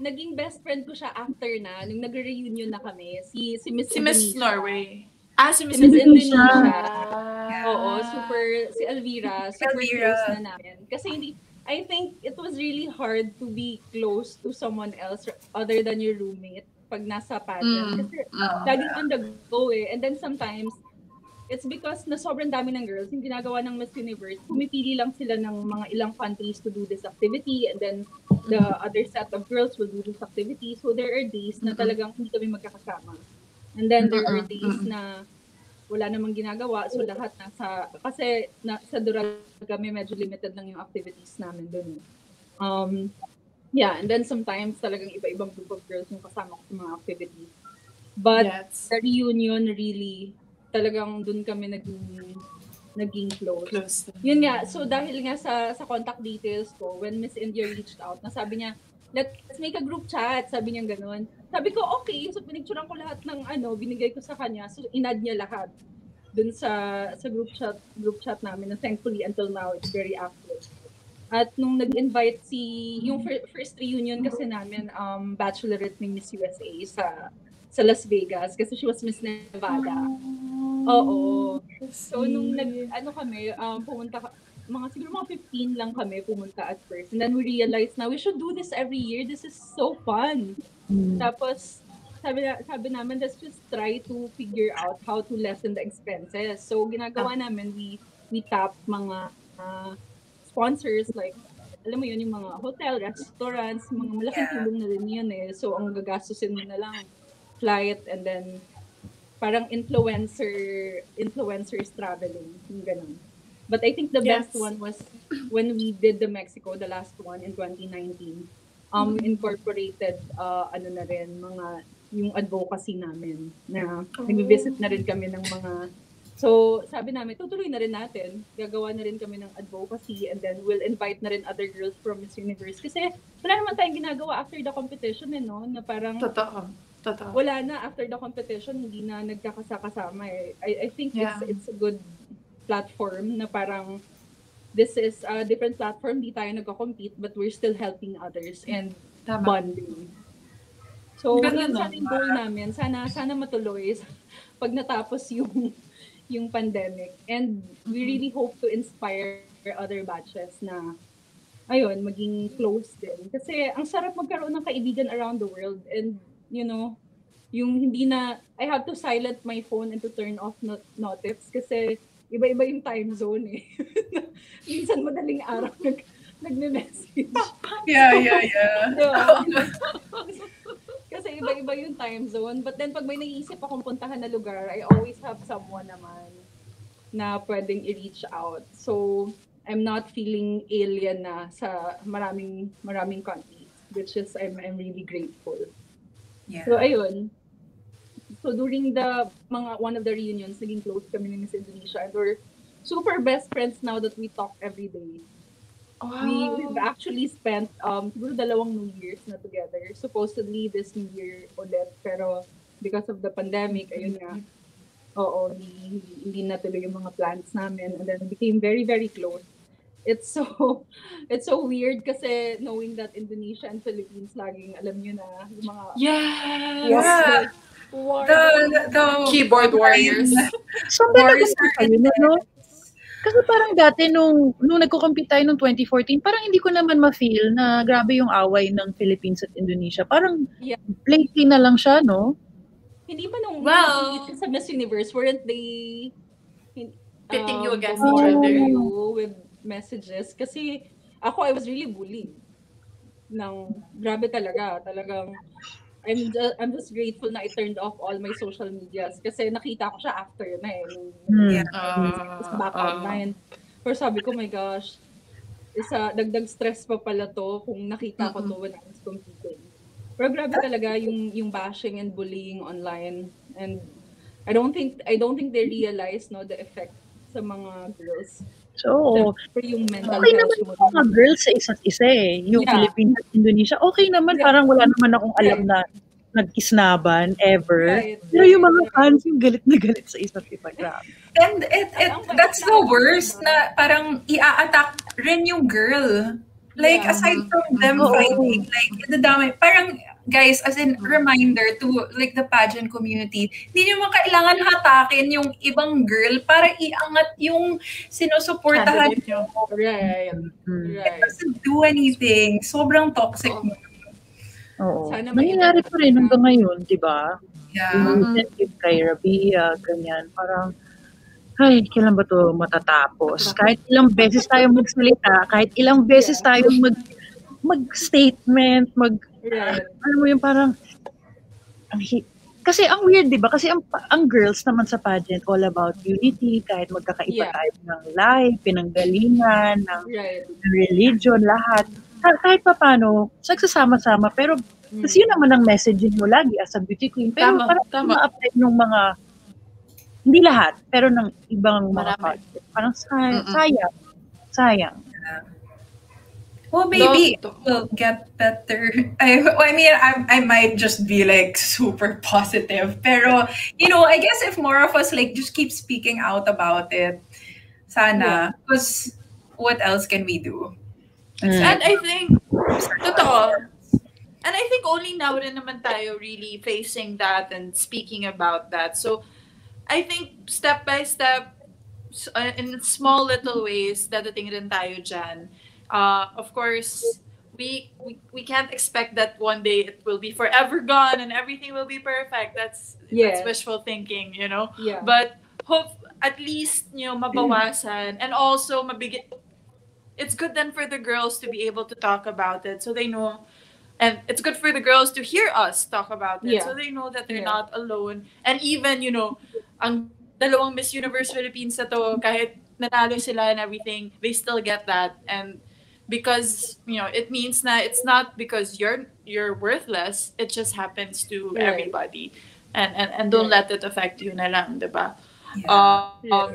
naging best friend ko siya after na, nung nagre-reunion na kami, si, si Miss Si Miss. Norway. Ah, si Miss Indonesia. Indonesia. Ah. Oo, super, si Elvira, super Elvira. close na namin. Kasi hindi, I think it was really hard to be close to someone else other than your roommate pag nasa pageant. Mm. Kasi Mm. laging on the go eh. And then sometimes, it's because na sobrang dami ng girls, yung ginagawa ng Miss Universe, pumipili lang sila ng mga ilang countries to do this activity and then the other set of girls will do this activity. So there are days na talagang hindi kami magkakasama. And then there are days na wala namang ginagawa. So lahat nasa, kasi na, sa Dural kami medyo limited lang yung activities namin dun. eh. Um, yeah, and then sometimes talagang iba-ibang group of girls yung kasama ko sa mga activities. But yes. the reunion really, talagang dun kami naging, naging close. Close. Yun nga, so dahil nga sa sa contact details ko, when Miss India reached out, nasabi niya, let's make a group chat, sabi niya ganun. Sabi ko, okay, so pinicturean ko lahat ng ano, binigay ko sa kanya, so inad niya lahat dun sa sa group chat group chat namin na thankfully until now it's very active. At nung nag-invite si yung fir- first reunion kasi namin um bachelorette ni Miss USA sa sa Las Vegas kasi she was Miss Nevada. Oo. So, nung nag, ano kami, um, pumunta, mga siguro mga 15 lang kami pumunta at first. And then we realized na we should do this every year. This is so fun. Tapos, sabi, na, sabi namin, let's just try to figure out how to lessen the expenses. So, ginagawa namin, we, we tap mga uh, sponsors like, alam mo yun, yung mga hotel, restaurants, mga malaking tulong na rin yun eh. So, ang gagastusin mo na lang, flight, and then parang influencer, influencers traveling, yung ganun. But I think the best Yes. one was when we did the Mexico, the last one in 2019. Um, we incorporated, uh, ano na rin, mga, yung advocacy namin, na nag-visit na rin kami ng mga, so sabi namin, tutuloy na rin natin, gagawa na rin kami ng advocacy, and then we'll invite na rin other girls from Miss Universe. Kasi wala naman tayong ginagawa after the competition, eh, no? Na parang, Totoo. Totoo. wala na after the competition hindi na nagkakasakasama eh. I, I think Yeah. it's it's a good platform na parang this is a different platform, di tayo nagko-compete but we're still helping others and Tama. bonding. So, yun sana yung goal namin. Sana, sana matuloy pag natapos yung yung pandemic. And we really hope to inspire other batches na ayun, maging close din. Kasi ang sarap magkaroon ng kaibigan around the world and you know, yung hindi na I have to silent my phone and to turn off not notifs kasi iba-iba yung time zone eh. Minsan madaling araw nag nagme-message. Yeah, yeah, yeah. Kasi iba-iba yung time zone. But then pag may naiisip akong puntahan na lugar, I always have someone naman na pwedeng i-reach out. So, I'm not feeling alien na sa maraming maraming countries, which is I'm I'm really grateful. Yeah. So ayun. So during the mga one of the reunions, naging close kami ni Miss Indonesia and we're super best friends now that we talk every day. Wow. We, we've actually spent um, siguro dalawang New Years na together. Supposedly this New Year ulit. Pero because of the pandemic, ayun nga, oo, hindi, hindi, natuloy yung mga plans namin. And then became very, very close. It's so, it's so weird kasi knowing that Indonesia and Philippines laging alam nyo na yung mga Yes. Yeah. War. The, the, the Keyboard warriors. Are kayo, no? Kasi parang dati nung, nung nagko-compete tayo noong 2014, parang hindi ko naman ma-feel na grabe yung away ng Philippines at Indonesia. Parang Yeah. lately na lang siya, no? Hindi ba nung Well- nung sa Miss Universe, weren't they hin- Pitting you against each other. you with messages? Kasi ako, I was really bullied. Nang, grabe talaga. Talagang, I'm just, I'm just grateful na I turned off all my social medias kasi nakita ko siya after na eh. Hmm. Yeah. Uh, Tapos back uh, online. Pero sabi ko, my gosh, isa, dagdag stress pa pala to kung nakita ko to when I was competing. Pero grabe talaga yung, yung bashing and bullying online. And I don't think, I don't think they realize no the effect sa mga girls. So, Pero yung mental okay health naman yung mga girls sa isa't isa eh. Yung Yeah. Philippines at Indonesia, okay naman. Yeah. Parang wala naman akong alam na nagkisnaban ever. Right. Pero yung mga fans, yung galit na galit sa isa't isa. Grabe. And it, it, that's the worst na parang i-attack rin yung girl. Like, Yeah. aside from them Oo. fighting, like, dadami, parang, guys, as in, reminder to, like, the pageant community, hindi nyo man kailangan hatakin yung ibang girl para iangat yung sinusuportahan nyo. Right. It Right. doesn't do anything. Sobrang toxic Oo. mo. Oo. Sana may Nangyayari pa rin hanggang ngayon, di ba? Yeah. Yung incentive kay Rabia, ganyan. Parang, ay, kailan ba to matatapos? Kahit ilang beses tayo magsalita, kahit ilang beses tayo mag mag-statement, mag, Right. alam mo yung parang, ang hi- kasi ang weird, di ba? Kasi ang, ang girls naman sa pageant, all about unity, kahit magkakaiba Yeah. tayo ng life, pinanggalingan, ng Right. religion, lahat. Ka- Kahit pa paano, nagsasama-sama, pero Mm. kasi yun naman ang messaging mo lagi as a beauty queen. Pero Tama, parang tama. ma-apply ng mga, hindi lahat, pero ng ibang mga Marami. pageant. Parang say- sayang. Sayang. Well, maybe it will get better. I, I mean, I, I might just be like super positive. Pero, you know, I guess if more of us like just keep speaking out about it, sana. Because what else can we do? Mm. And I think, totoo. And I think only now rin naman tayo really facing that and speaking about that. So, I think step by step, uh, in small little ways, dadating rin tayo dyan. Uh, of course, we, we we can't expect that one day it will be forever gone and everything will be perfect. That's Yes. that's wishful thinking, you know. Yeah. But hope at least you know mabawasan and also mabigyan it's good then for the girls to be able to talk about it so they know and it's good for the girls to hear us talk about it Yeah. so they know that they're Yeah. not alone and even you know ang dalawang Miss Universe Philippines na to kahit nanalo sila and everything they still get that and because you know it means na it's not because you're you're worthless it just happens to Right. everybody and and, and don't Right. let it affect you na lang diba Yeah. um, um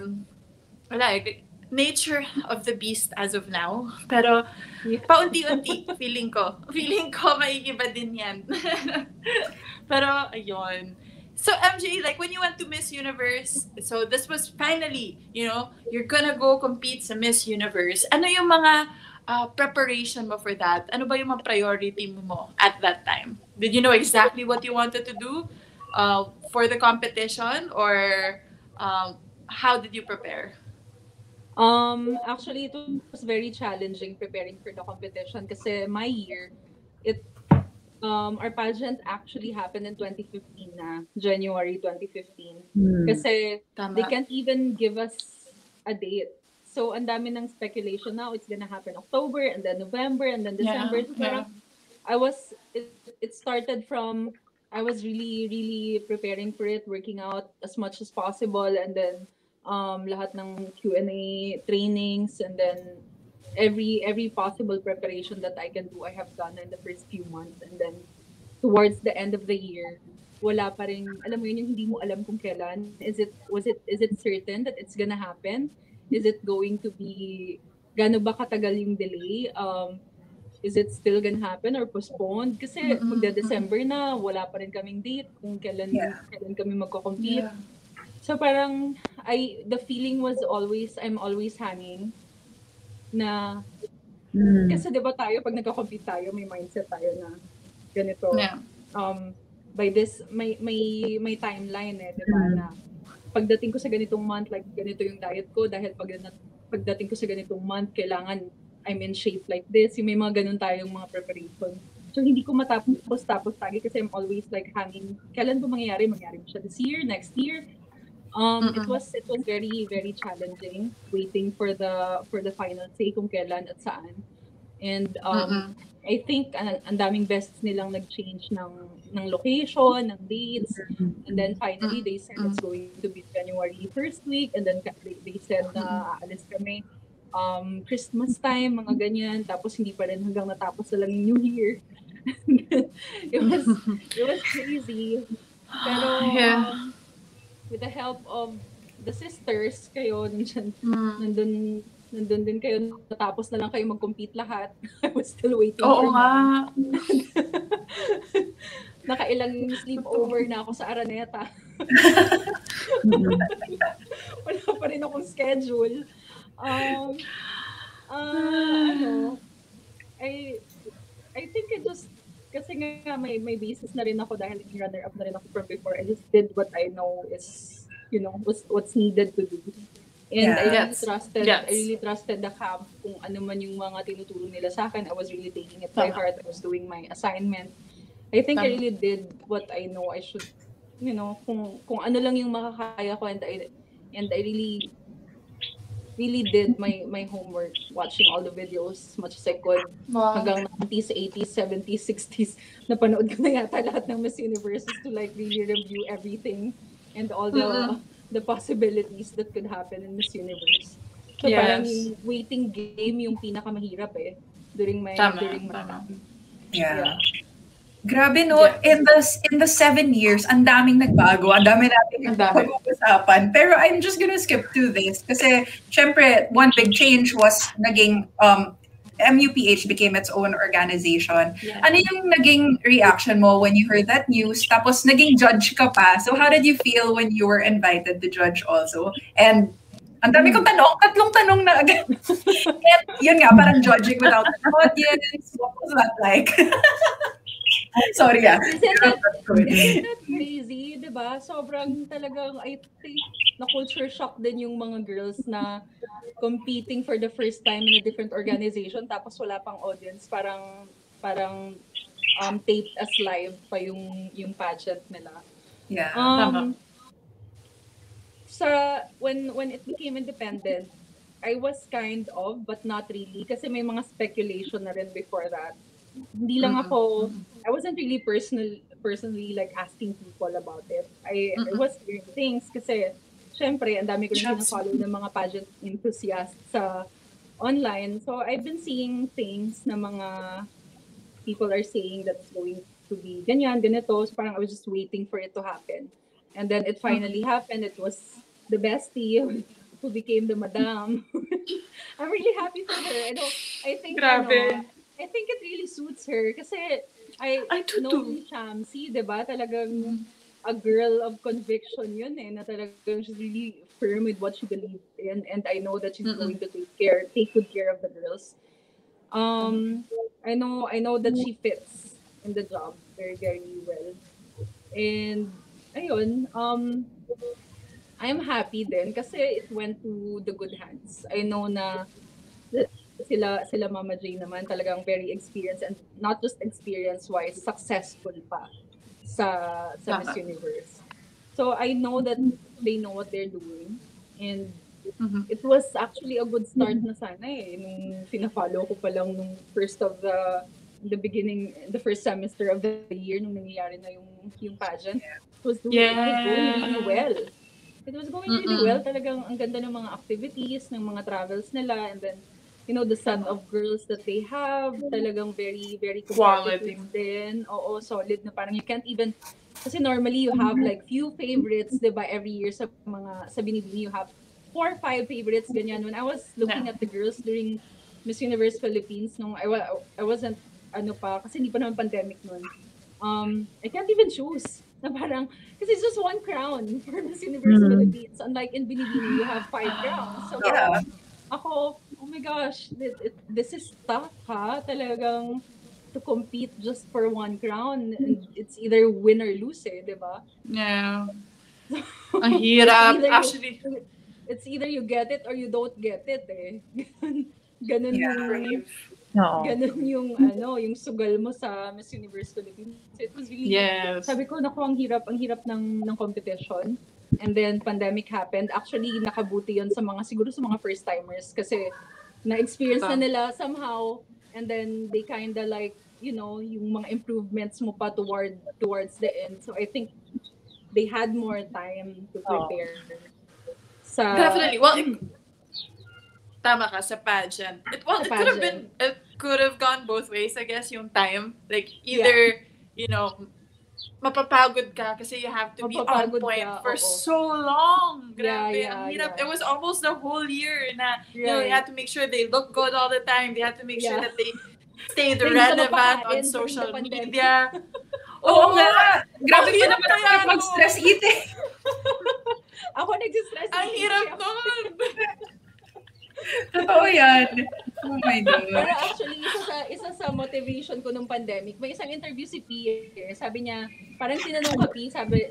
like nature of the beast as of now pero Yeah. paunti-unti feeling ko feeling ko maiiba din yan Pero, ayun. So, MJ, like when you went to Miss Universe, so this was finally, you know, you're gonna go compete sa Miss Universe. Ano yung mga uh, preparation mo for that? Ano ba yung mga priority mo at that time? Did you know exactly what you wanted to do uh, for the competition or um, how did you prepare? Um, actually, it was very challenging preparing for the competition kasi my year, it um, our pageant actually happened in 2015 na, January 2015. Hmm. Kasi Tama. they can't even give us a date. So, ang dami ng speculation now, it's gonna happen October, and then November, and then Yeah, December. So, yeah. parang I was, it, it started from, I was really, really preparing for it, working out as much as possible, and then um, lahat ng Q&A trainings, and then every every possible preparation that I can do, I have done in the first few months, and then towards the end of the year, wala pa rin, alam mo yun, yung hindi mo alam kung kailan. Is it, was it, is it certain that it's gonna happen? Is it going to be, gaano ba katagal yung delay? Um, is it still gonna happen or postponed? Kasi Mm-mm, magda-December na, wala pa rin kaming date kung kailan, Yeah. kailan kami magko-compete. So parang, I, the feeling was always, I'm always hanging na Hmm. kasi 'di ba tayo pag nagko-compete tayo, may mindset tayo na ganito. Yeah. Um by this may may may timeline eh, 'di ba Mm. na pagdating ko sa ganitong month like ganito yung diet ko dahil pag pagdating ko sa ganitong month kailangan I'm in shape like this. Yung may mga ganun tayong mga preparation. So hindi ko matapos tapos lagi kasi I'm always like hanging. Kailan ba mangyayari? Mangyayari ba siya this year, next year? Um, it Mm-mm. was it was very very challenging waiting for the for the final say kung kailan at saan. And um, Mm-mm. I think ang, ang daming bests nilang nag-change ng ng location, ng dates. And then finally they said it's going to be January first week and then they, they said na aalis kami um Christmas time, mga ganyan. Tapos hindi pa rin hanggang natapos na lang yung New Year. it was it was crazy. Pero Yeah. um, with the help of the sisters kayo nandiyan Mm. nandun nandun din kayo natapos na lang kayo mag-compete lahat. I was still waiting Oo for nga. Nakailang sleepover na ako sa Araneta. Wala pa rin akong schedule. Um, ah, ano, I, I think it just, kasi nga may, may basis na rin ako dahil naging runner-up na rin ako from before. I just did what I know is, you know, was what's needed to do. And I really Yes. trusted, Yes. I really trusted the camp kung ano man yung mga tinuturo nila sa akin. I was really taking it by heart. I was doing my assignment. I think I really did what I know I should, you know, kung kung ano lang yung makakaya ko and I and I really really did my my homework watching all the videos as much as I could Wow. hanggang 90s, 80s, 70s, 60s napanood ko na yata lahat ng Miss Universes to like really review everything and all the Mhm. the possibilities that could happen in Miss Universe. So Yes. parang yung waiting game yung pinakamahirap eh during my Tama, during my tama. Yeah. Grabe no, Yeah. in the in the seven years, ang daming nagbago, ang dami dami. pag-uusapan. Pero I'm just gonna skip to this kasi syempre one big change was naging um MUPH became its own organization. Yeah. Ano yung naging reaction mo when you heard that news? Tapos naging judge ka pa. So how did you feel when you were invited to judge also? And ang dami kong tanong, tatlong tanong na agad. And yun nga, parang judging without an audience. What was that like? Sorry, isn't that crazy, di ba? Sobrang talagang, I think, na-culture shock din yung mga girls na competing for the first time in a different organization tapos wala pang audience. Parang, parang um, taped as live pa yung, yung pageant nila. Yeah. Um, sa when when it became independent, I was kind of but not really kasi may mga speculation na rin before that. Hindi lang ako I wasn't really personal personally like asking people about it. I, I was hearing things kasi syempre ang dami ko Just- follow ng mga pageant enthusiasts sa online. So I've been seeing things na mga people are saying that's going to be ganyan, ganito. So parang I was just waiting for it to happen. And then it finally happened. It was the bestie who became the madam. I'm really happy for her. I know, I think, Grabe. ano, I think it really suits her kasi I, I do know too. Shamsi, di ba? Talagang a girl of conviction yun eh, na talagang she's really firm with what she believes in and I know that she's Mm-mm. going to take care, take good care of the girls. Um, I know, I know that she fits in the job very, very well. And, ayun, um, I'm happy din kasi it went to the good hands. I know na sila sila Mama J naman talagang very experienced and not just experience wise successful pa sa sa. Miss Universe. So I know that they know what they're doing and Mhm. it was actually a good start na sana eh nung fina-follow ko pa lang nung first of the the beginning the first semester of the year nung nangyayari na yung yung pageant. It was doing, it was going really Yeah. well. It was going really Mm-mm. well. Talagang ang ganda ng mga activities, ng mga travels nila and then you know, the set of girls that they have, talagang very, very Quality. din. Oo, solid na parang you can't even, kasi normally you have like few favorites, di ba, every year sa mga, sa binibini you have four or five favorites, ganyan. When I was looking Yeah. at the girls during Miss Universe Philippines, nung I, wa- I wasn't, ano pa, kasi hindi pa naman pandemic nun, um, I can't even choose. Na parang, kasi it's just one crown for Miss Universe Mm. Philippines. Unlike in Binibini, you have five crowns. So, Yeah. ako, oh my gosh, this, it, this is tough ha. Talagang to compete just for one crown. And it's either win or lose eh, di ba? Yeah. Ang hirap. You- Actually, It's either you get it or you don't get it eh. Ganun Yeah. yung. Oo. ganun yung, ano, yung sugal mo sa Miss Universe Philippines. So it was really, Yes. sabi ko, naku, ang hirap, ang hirap ng, ng competition. And then, pandemic happened. Actually, nakabuti yon sa mga, siguro sa mga first-timers kasi na-experience na nila somehow. And then, they kinda like, you know, yung mga improvements mo pa toward, towards the end. So, I think they had more time to Oo. prepare. Sa, Definitely. Well, tama ka sa pageant. It, well, it could have been, it could have gone both ways, I guess, yung time. Like, either, you know, mapapagod ka kasi you have to be on Mapapagod point ka, for oo. so long. Yeah, Grabe. yeah, ang hirap. yeah. It was almost the whole year na, you know, Right. you had to make sure they look good all the time. They had to make sure Yeah. that they stayed relevant on social media. Oo nga. Grabe Ang pa hirap naman ako no? mag-stress eating. Ako nag-stress. Ang eating hirap kasi ako. nun. Totoo yan. Oh my Pero God. actually, isa sa, isa sa motivation ko nung pandemic, may isang interview si P. eh. Sabi niya, parang tinanong ko P, sabi,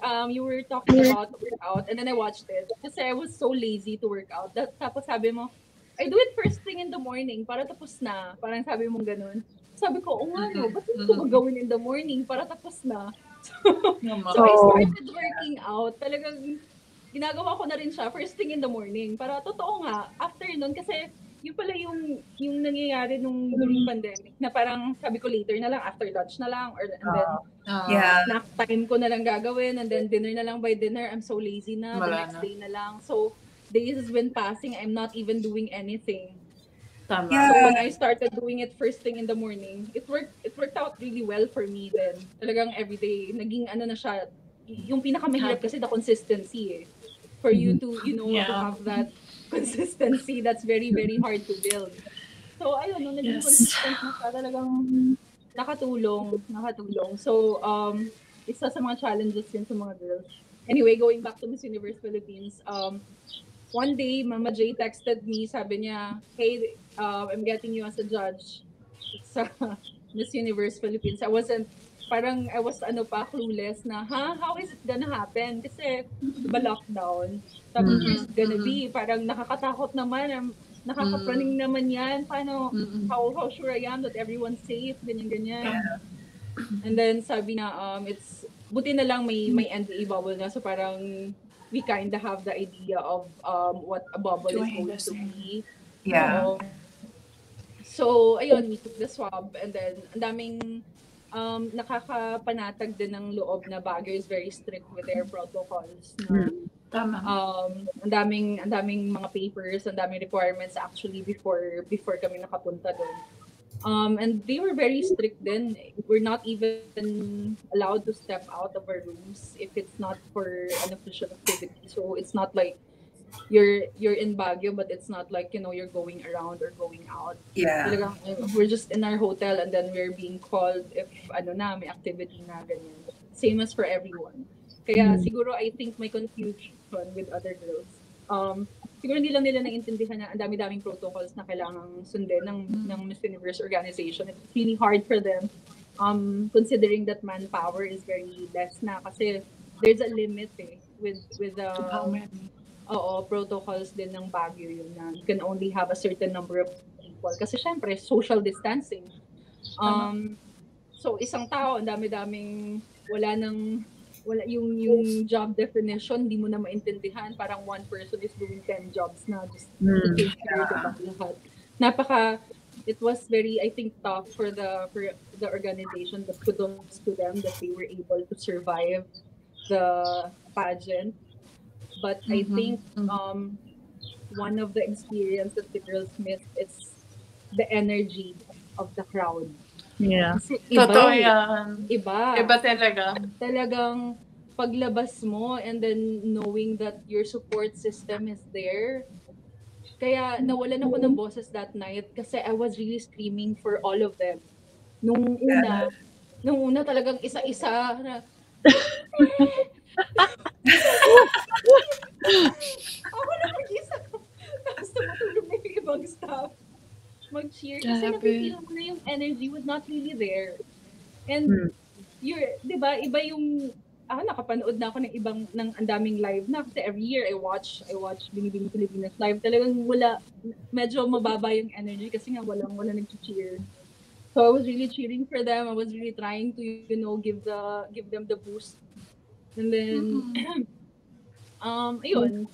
um, you were talking about workout, and then I watched it. Kasi I was so lazy to work out. That, tapos sabi mo, I do it first thing in the morning, para tapos na. Parang sabi mong ganun. Sabi ko, oo nga no, ba't hindi ko magawin in the morning para tapos na? Naman. So I started working out. Talagang ginagawa ko na rin siya first thing in the morning. Para totoo nga, after nun, kasi yun pala yung, yung nangyayari nung during pandemic na parang sabi ko later na lang, after lunch na lang, or and then Ah. Yeah. snack time ko na lang gagawin, and then dinner na lang by dinner, I'm so lazy na, the Wala next na. day na lang. So, days has been passing, I'm not even doing anything. Tama. Yeah. So when I started doing it first thing in the morning, it worked it worked out really well for me then. Talagang everyday naging ano na siya, yung pinakamahirap kasi the consistency eh. For you to, you know, to Yeah. have that consistency that's very very hard to build. So ayun, nung naging Yes. consistent na siya, talagang nakatulong, nakatulong. So um isa sa mga challenges yun sa mga girls. Anyway, going back to Miss Universe Philippines, um, one day, Mama J texted me, sabi niya, hey, uh, I'm getting you as a judge sa Miss Universe Philippines. I wasn't, parang I was ano pa, clueless na, ha, how is it gonna happen? Kasi, ba lockdown? Tapos, Mhm, where's it gonna be? Parang nakakatakot naman, um, nakakapraning naman yan. Paano, Mm-mm. how, how sure I am that everyone's safe, ganyan-ganyan. And then sabi na, um, it's, buti na lang may, may NDA bubble na. So parang, we kind of have the idea of um, what a bubble is Doing going to be. Yeah. Oo. so, ayun, we took the swab and then ang daming um, nakakapanatag din ng loob na Baguio is very strict with their protocols. Na, Tama. um, ang daming ang daming mga papers, ang daming requirements actually before before kami nakapunta doon. Um, and they were very strict then. We're not even allowed to step out of our rooms if it's not for an official activity. So it's not like you're you're in Baguio but it's not like you know you're going around or going out Yeah. talagang uh, we're just in our hotel and then we're being called if ano na may activity na ganyan same as for everyone kaya Mm. siguro I think may confusion with other girls um siguro hindi lang nila naiintindihan na ang dami-daming protocols na kailangang sundin ng ng Miss Universe organization it's really hard for them um considering that manpower is very less na kasi there's a limit eh with with How many? Oo, protocols din ng Baguio yun na you can only have a certain number of people. Kasi syempre, social distancing. Um, so, isang tao, ang dami-daming, wala nang, wala yung, yung job definition, hindi mo na maintindihan. Parang one person is doing 10 jobs na just to Hmm. take care of lahat. Napaka, it was very, I think, tough for the for the organization, the kudos to them that they were able to survive the pageant. But I Mhm, think mhm. um, one of the experience that the girls missed is the energy of the crowd. Yeah. Kasi iba, Totoo eh. yan. Iba. Iba talaga. Talagang paglabas mo and then knowing that your support system is there. Kaya nawalan ako ng boses that night kasi I was really screaming for all of them. Nung una, nung una talagang isa-isa na ako na mag-isa ko. Tapos tumutulog na yung ibang staff. Mag-cheer. Kasi napipil mo na yung energy was not really there. And Hmm. you're, di ba, iba yung, ah, nakapanood na ako ng ibang, ng ang daming live na. Kasi every year I watch, I watch Binibini Pilipinas live. Talagang wala, medyo mababa yung energy kasi nga walang, wala nag-cheer. So I was really cheering for them. I was really trying to, you know, give the, give them the boost. And then, um, ayun,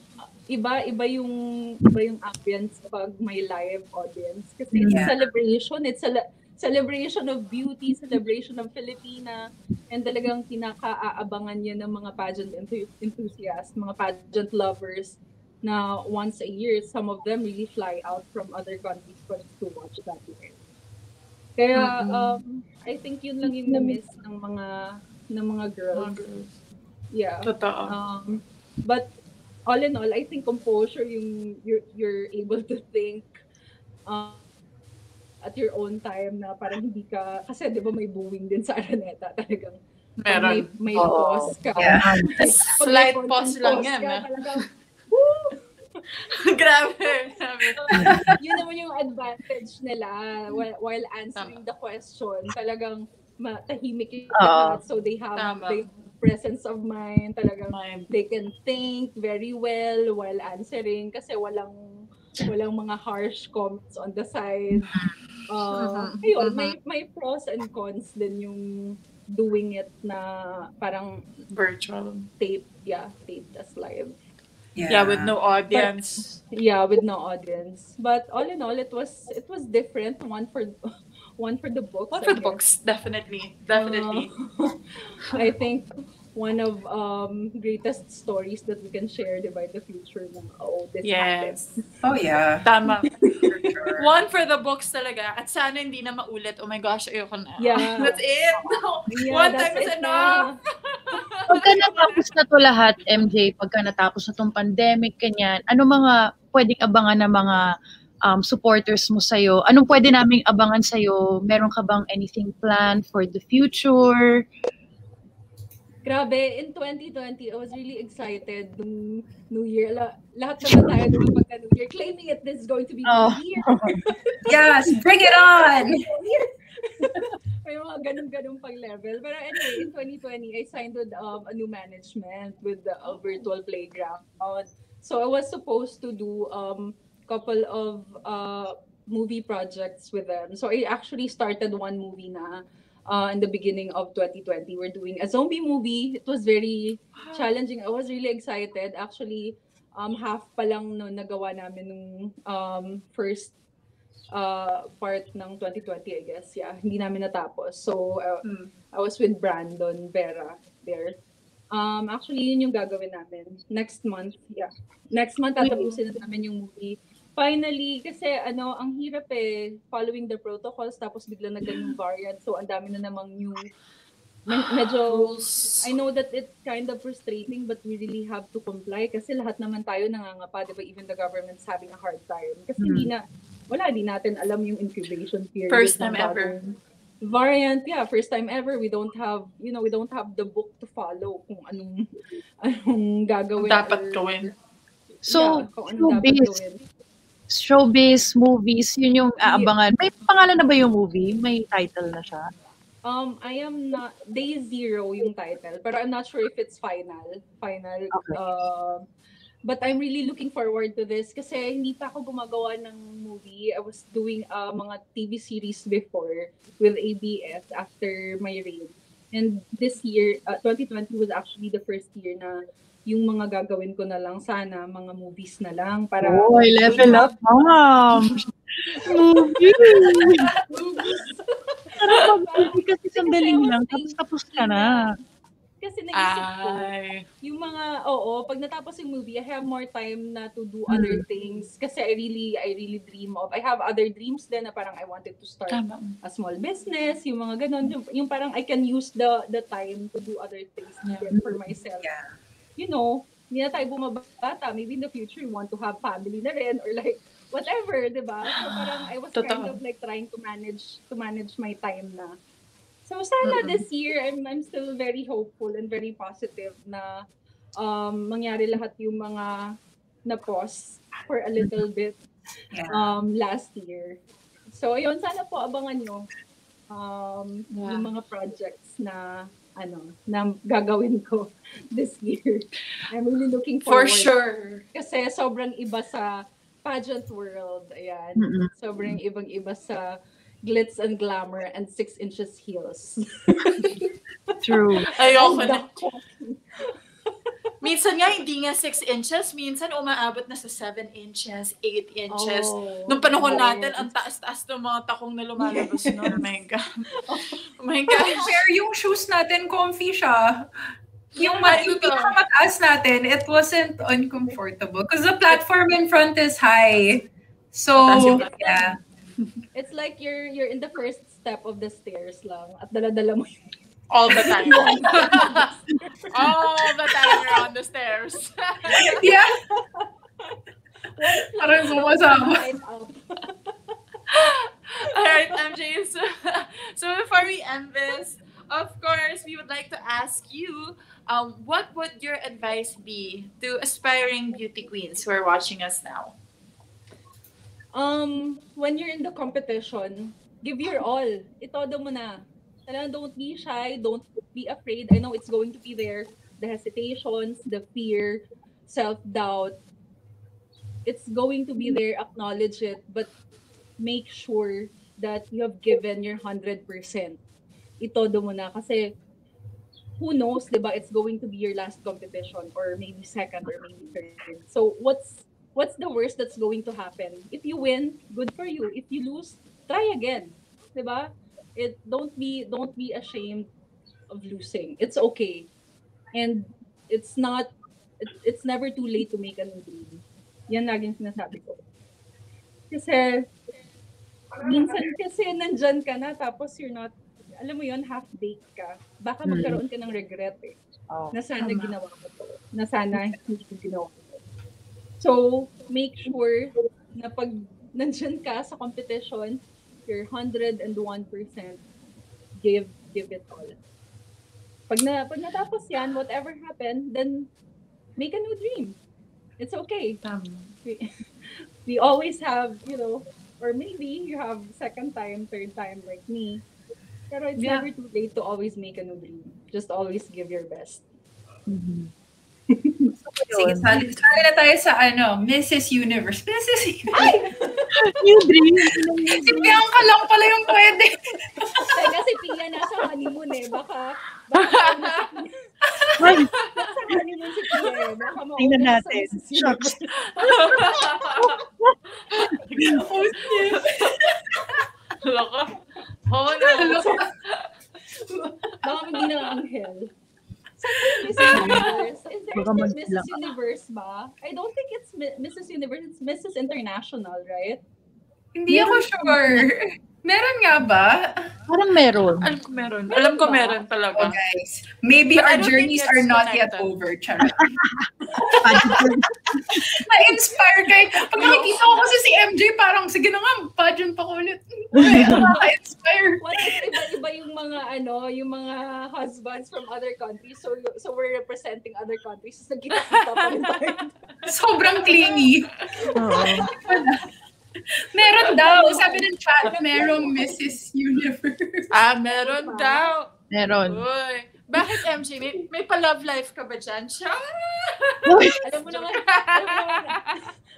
iba iba yung iba yung ambience kapag may live audience. Kasi it's a Yeah. celebration. It's a le- celebration of beauty celebration of Filipina. And talagang pinaka-aabangan niya ng mga pageant enthu- enthusiasts mga pageant lovers na once a year some of them really fly out from other countries for to watch that live. Kaya Mhm. um I think yun lang yung na-miss ng mga ng mga girls yeah Totoo. um, but all in all, I think composure yung you're, you're able to think uh, at your own time na parang hindi ka, kasi di ba may booing din sa Araneta talagang pag may, Meron. may Oo. pause ka. Yeah. Slight konting pause lang yan, ka, ah. talagang, grabe. Grabe. yun naman yung advantage nila while, while answering the question. Talagang matahimik yung lahat. So they have Tama. the presence of mind. Talagang they can think very well while answering kasi walang walang mga harsh comments on the side. Uh, ayun, Mhm. may may pros and cons din yung doing it na parang Virtual. tape, yeah, taped as live. Yeah, with no audience. Yeah, with no audience. But all in all, it was it was different. One for one for the books. One I for the guess. books, definitely. Definitely. Uh, I think one of um greatest stories that we can share diba, in the future na oh this happened. yes. Oh, yeah. Tama. For sure. One for the books talaga. At sana hindi na maulit. Oh my gosh, ayoko na. Yeah. That's it. No. Yeah, One that's time is enough. na. Pagka natapos na to lahat, MJ, pagka natapos na tong pandemic, kanyan, ano mga pwedeng abangan ng mga um, supporters mo sa'yo? Anong pwede naming abangan sa'yo? Meron ka bang anything planned for the future? Grabe, in 2020, I was really excited nung New Year. La- lahat naman tayo nung pagka New Year, claiming it this is going to be Oh. New Year. Yes, bring it on! May mga ganun-ganun pang level. Pero anyway, in 2020, I signed with um, a new management with the uh, virtual playground. So I was supposed to do um couple of uh, movie projects with them. So I actually started one movie na uh, in the beginning of 2020. We're doing a zombie movie. It was very challenging. I was really excited. Actually, um, half pa lang no nagawa namin nung um, first uh, part ng 2020, I guess. Yeah, hindi namin natapos. So, uh, Hmm. I was with Brandon Vera there. Um, actually, yun yung gagawin namin. Next month, yeah. Next month, tatapusin na namin yung movie. Finally, kasi ano, ang hirap eh, following the protocols, tapos bigla na ganyung variant. So, ang dami na namang new me- medyo. I know that it's kind of frustrating, but we really have to comply kasi lahat naman tayo nangangapa, di ba? Even the government's having a hard time. Kasi Hmm. hindi na, wala, di natin alam yung incubation period. First time ever. bagong Variant, yeah, first time ever. We don't have, you know, we don't have the book to follow kung anong, anong gagawin. Dapat or- gawin. So, yeah, kung anong dapat showbiz, movies, yun yung aabangan. May pangalan na ba yung movie? May title na siya? Um, I am not Day Zero yung title, pero I'm not sure if it's final. Final. Okay. Uh, but I'm really looking forward to this kasi hindi pa ako gumagawa ng movie. I was doing uh, mga TV series before with ABS after my reign. And this year, uh, 2020 was actually the first year na yung mga gagawin ko na lang sana, mga movies na lang para Oy, level up, ma'am! Movie! Sarap mag-movie kasi sandaling lang, tapos tapos ka na. kasi naisip ko, Ay. yung mga oo pag natapos yung movie I have more time na to do other things kasi I really I really dream of I have other dreams din na parang I wanted to start Tama. a small business yung mga ganon yung, yung parang I can use the the time to do other things Yeah. for myself Yeah. You know hindi na tayo bumabata maybe in the future you want to have family na rin or like whatever di ba so parang I was kind Totoo. of like trying to manage to manage my time na So sana Mm-mm. this year I'm I'm still very hopeful and very positive na um mangyari lahat yung mga na pause for a little bit Yeah. um last year. So ayun sana po abangan nyo um Yeah. yung mga projects na ano na gagawin ko this year. I'm really looking For forward. sure. Kasi sobrang iba sa pageant world. Ayan. Mm-mm. Sobrang ibang-iba sa glitz and glamour and six inches heels. True. Ayoko na. Minsan nga, hindi nga 6 inches. Minsan, umaabot na sa 7 inches, 8 inches. Oh, Nung panahon yes. natin, ang taas-taas ng mga takong na lumalabas noon. Oh my God. Oh my gosh. Pero yung shoes natin, comfy siya. Yung, ma- Ay, yung pinakamataas natin, it wasn't uncomfortable. Because the platform in front is high. So, yeah. It's like you're you're in the first step of the stairs lang at dala-dala mo yung All the time. All the time you're on the stairs. Yeah. Parang sumasama. line up. All right, MJ. So, so before we end this, of course, we would like to ask you, um, what would your advice be to aspiring beauty queens who are watching us now? Um, when you're in the competition, give your all. Itodo mo na. Talagang don't be shy, don't be afraid. I know it's going to be there. The hesitations, the fear, self-doubt. It's going to be there, acknowledge it, but make sure that you have given your 100%. Itodo mo na. Kasi who knows, di ba, it's going to be your last competition or maybe second or maybe third. So what's what's the worst that's going to happen? If you win, good for you. If you lose, try again. 'Di ba? It don't be don't be ashamed of losing. It's okay. And it's not it, it's never too late to make a new dream. Yan laging sinasabi ko. Kasi minsan kasi nandyan ka na tapos you're not alam mo yon half baked ka. Baka Mm. magkaroon ka ng regret eh Oh. na sana Tama. ginawa ko to. Na sana hindi ko ginawa ko to. So, make sure na pag nandyan ka sa competition, you're 101% give give it all. Pag na pag natapos yan, whatever happened, then make a new dream. It's okay. We, we always have, you know, or maybe you have second time, third time like me. Pero it's Yeah. never too late to always make a new dream. Just always give your best. Mhm. Sige, sali, sali na tayo sa ano, Mrs. Universe. Mrs. Universe. New dream. Si Bianca lang pala yung pwede. Kasi kasi Pia nasa honeymoon eh. Baka, baka nasa honeymoon si Pia eh. Baka tingnan natin. Shucks. oh, shit. Loko. Oh no. Baka hindi na anghel. Saan yung Mrs. Universe? Is there Mrs. Universe ba? I don't think it's Mrs. Universe. It's Mrs. International, right? Hindi ako sure. Meron nga ba? Parang meron. Alam ko meron. Alam ko meron Oh, talaga. guys. Maybe But our journeys are not yet over. Charot. Na-inspire kayo. Pag nakikita ko kasi si MJ, parang, sige na nga, pageant pa ko ulit. Ay, nakaka-inspire. What if iba-iba yung mga ano, yung mga husbands from other countries. So so we're representing other countries. So nagkita-kita pa rin tayo. Sobrang clingy. Oo. Meron daw. Sabi ng chat, merong Mrs. Universe. Ah, meron daw. Meron. Uy. Bakit MJ? May, may pa-love life ka ba dyan? Siya? Alam mo naman, alam mo naman,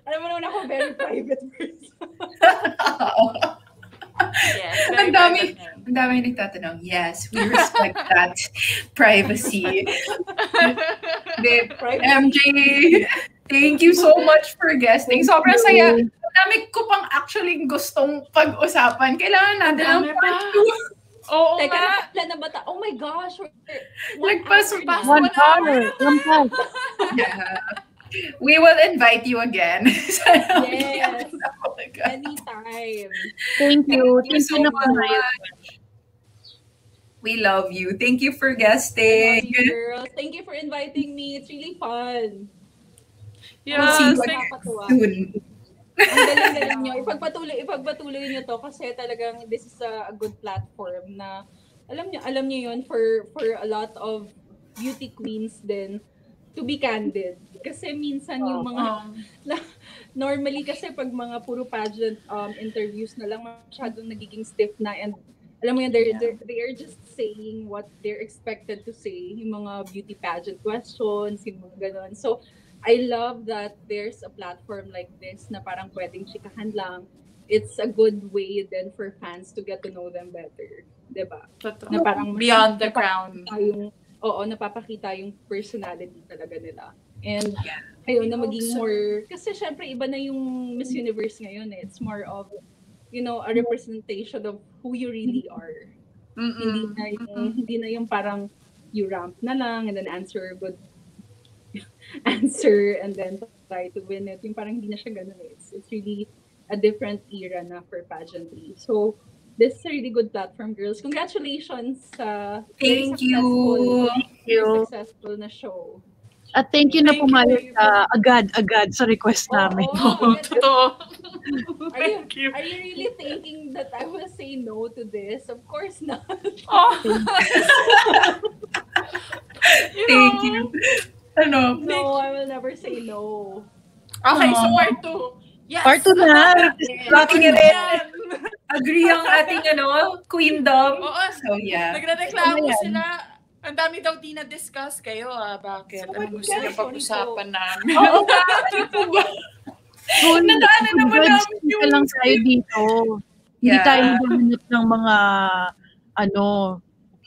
alam mo naman ako very private person. Yes. Ang dami. Ang dami nagtatanong, yes, we respect that privacy. Babe, Private. MJ, thank you so much for guesting. Sobrang saya. Ang dami ko pang actually gustong pag-usapan. Kailangan natin ng Dami part pa. 2. Oo Teka, nga. nakapla na ba ta? Oh my gosh, Lagpas hour pa. One hour. One hour. We will invite you again. Yes. Oh. Anytime. Thank you. Thank you Thank so you po much. We love you. Thank you for Love guesting. you, girls. Thank you for inviting me. It's really fun. We'll Yes. thank- Nakakatuwa. soon. Ang galing-galing nyo. Ipagpatuloy, ipagpatuloy nyo to kasi talagang this is a, good platform na alam nyo, alam nyo yun for, for a lot of beauty queens din to be candid. Kasi minsan yung mga, Um, normally kasi pag mga puro pageant um, interviews na lang masyadong nagiging stiff na and alam mo yun, they're, they're, they are just saying what they're expected to say, yung mga beauty pageant questions, yung mga ganon. So, I love that there's a platform like this na parang pwedeng chikahan lang. It's a good way then for fans to get to know them better. 'di ba? totoo. Na parang Beyond the crown. yung oo, napapakita yung personality talaga nila. And ayun na maging So- more kasi syempre iba na yung Miss Universe ngayon eh. It's more of you know, a representation of who you really are. Hindi Mm-mm. na yung hindi na yung parang you ramp na lang and then answer good answer and then try to win it. Yung parang hindi na siya ganun eh. It's, it's really a different era na for pageantry. So, this is a really good platform, girls. Congratulations sa very Thank you. Thank you. successful na show. At thank you na Thank you. pumayag sa agad-agad sa request namin. Oo. Totoo. Are you, Thank you. are you really thinking that I will say no to this? Of course not. Oh. Thank you. Ano? No, I will never say no. Okay, so part 2. Yes. Part 2 na. Lucky rin. Yan. Agree ang ating ano, queendom. Oo. So yeah. Nagre-reklamo Ano sila. Ang dami daw di na-discuss kayo ah. Bakit? So, Ano gusto niyo pag-usapan namin? Oo nga. Ano po ba? Nadaanan naman namin yung- lang tayo dito. Hindi Yeah. tayo maghanap ng mga ano,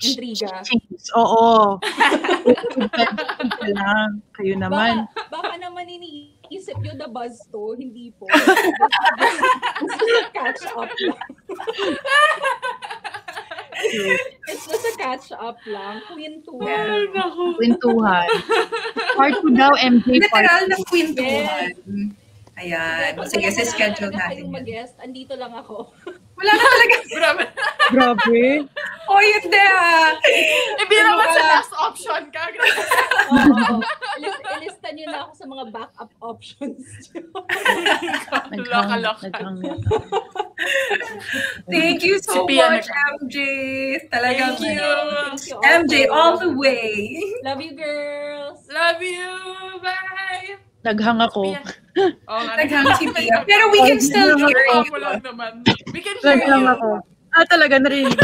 Intriga. cheese. Oo. lang. Kayo naman. Baka, baka naman iniisip nyo the buzz to, hindi po. catch up lang. It's just a catch up lang. Kwentuhan. Naku. Kwentuhan. Part 2 daw, MJ part Literal na 2. kwentuhan. Ayan. Pag Sige, sa schedule natin yan. mag-guest, andito lang ako. Wala na talaga. Grabe. Grabe. Oh, yun na. Hindi Ano naman sa last option ka. Oo. Ilis- ilista nyo na ako sa mga backup options. Naghang, Thank you so Si much, MJ. Talagang Thank you. Thank you also. MJ all the way. Love you, girls. Love you. Bye. naghang ako. Oh. Naghang si Pia. Pero we can still hear Oo, you. mo lang naman. We can hear Naghang you. ako. Ah, talaga, narinig.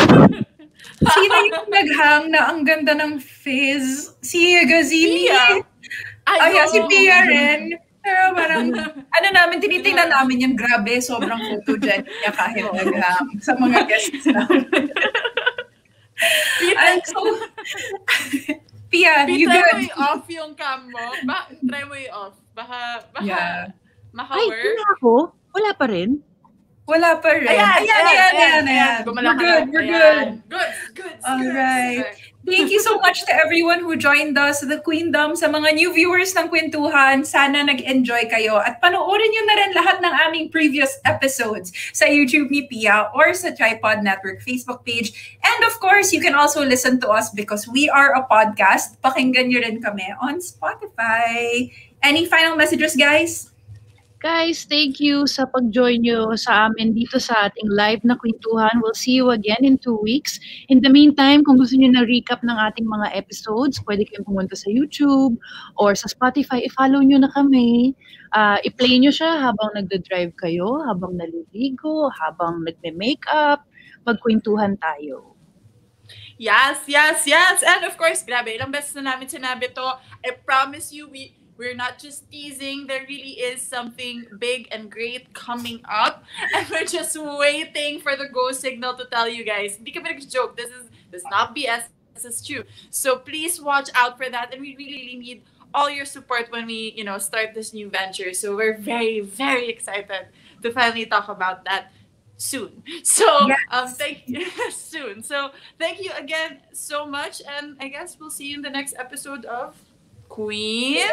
Sino yung naghang na ang ganda ng fizz? Si Gazini. Pia. Ay, yeah, si. Pia rin. Pero parang, ano namin, tinitingnan namin yung grabe, sobrang photogenic niya kahit naghang sa mga guests namin. Pia, And so, Pia, you try mo good? i-off yung cam mo. Ba try mo i-off. Baka, baka, Yeah. Ay, maka-work. wala ako? Wala pa rin? Wala pa rin. Ayan, ayan, ayan, ayan. ayan. Gumalaw We're ka good, we're Ayan. good. Good, good. All good. right. Thank you so much to everyone who joined us, the Queendom, sa mga new viewers ng Kwentuhan. Sana nag-enjoy kayo at panoorin nyo na rin lahat ng aming previous episodes sa YouTube ni Pia or sa Tripod Network Facebook page. And of course, you can also listen to us because we are a podcast. Pakinggan nyo rin kami on Spotify. Any final messages, guys? Guys, thank you sa pag-join nyo sa amin dito sa ating live na kwentuhan. We'll see you again in two weeks. In the meantime, kung gusto nyo na recap ng ating mga episodes, pwede kayong pumunta sa YouTube or sa Spotify. I-follow nyo na kami. Uh, i-play nyo siya habang nagda-drive kayo, habang naliligo, habang nagme-makeup. Magkwentuhan tayo. Yes, yes, yes. And of course, grabe, ilang beses na namin sinabi to. I promise you, we we're not just teasing. There really is something big and great coming up. And we're just waiting for the go signal to tell you guys. Hindi kami joke. This is this is not BS. This is true. So please watch out for that. And we really, really need all your support when we, you know, start this new venture. So we're very, very excited to finally talk about that soon. So Yes. um thank you soon. So thank you again so much. And I guess we'll see you in the next episode of Queen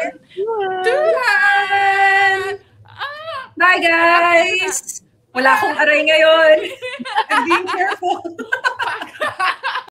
Tuhan! Ah! Bye, guys! Wala akong aray ngayon. I'm being careful.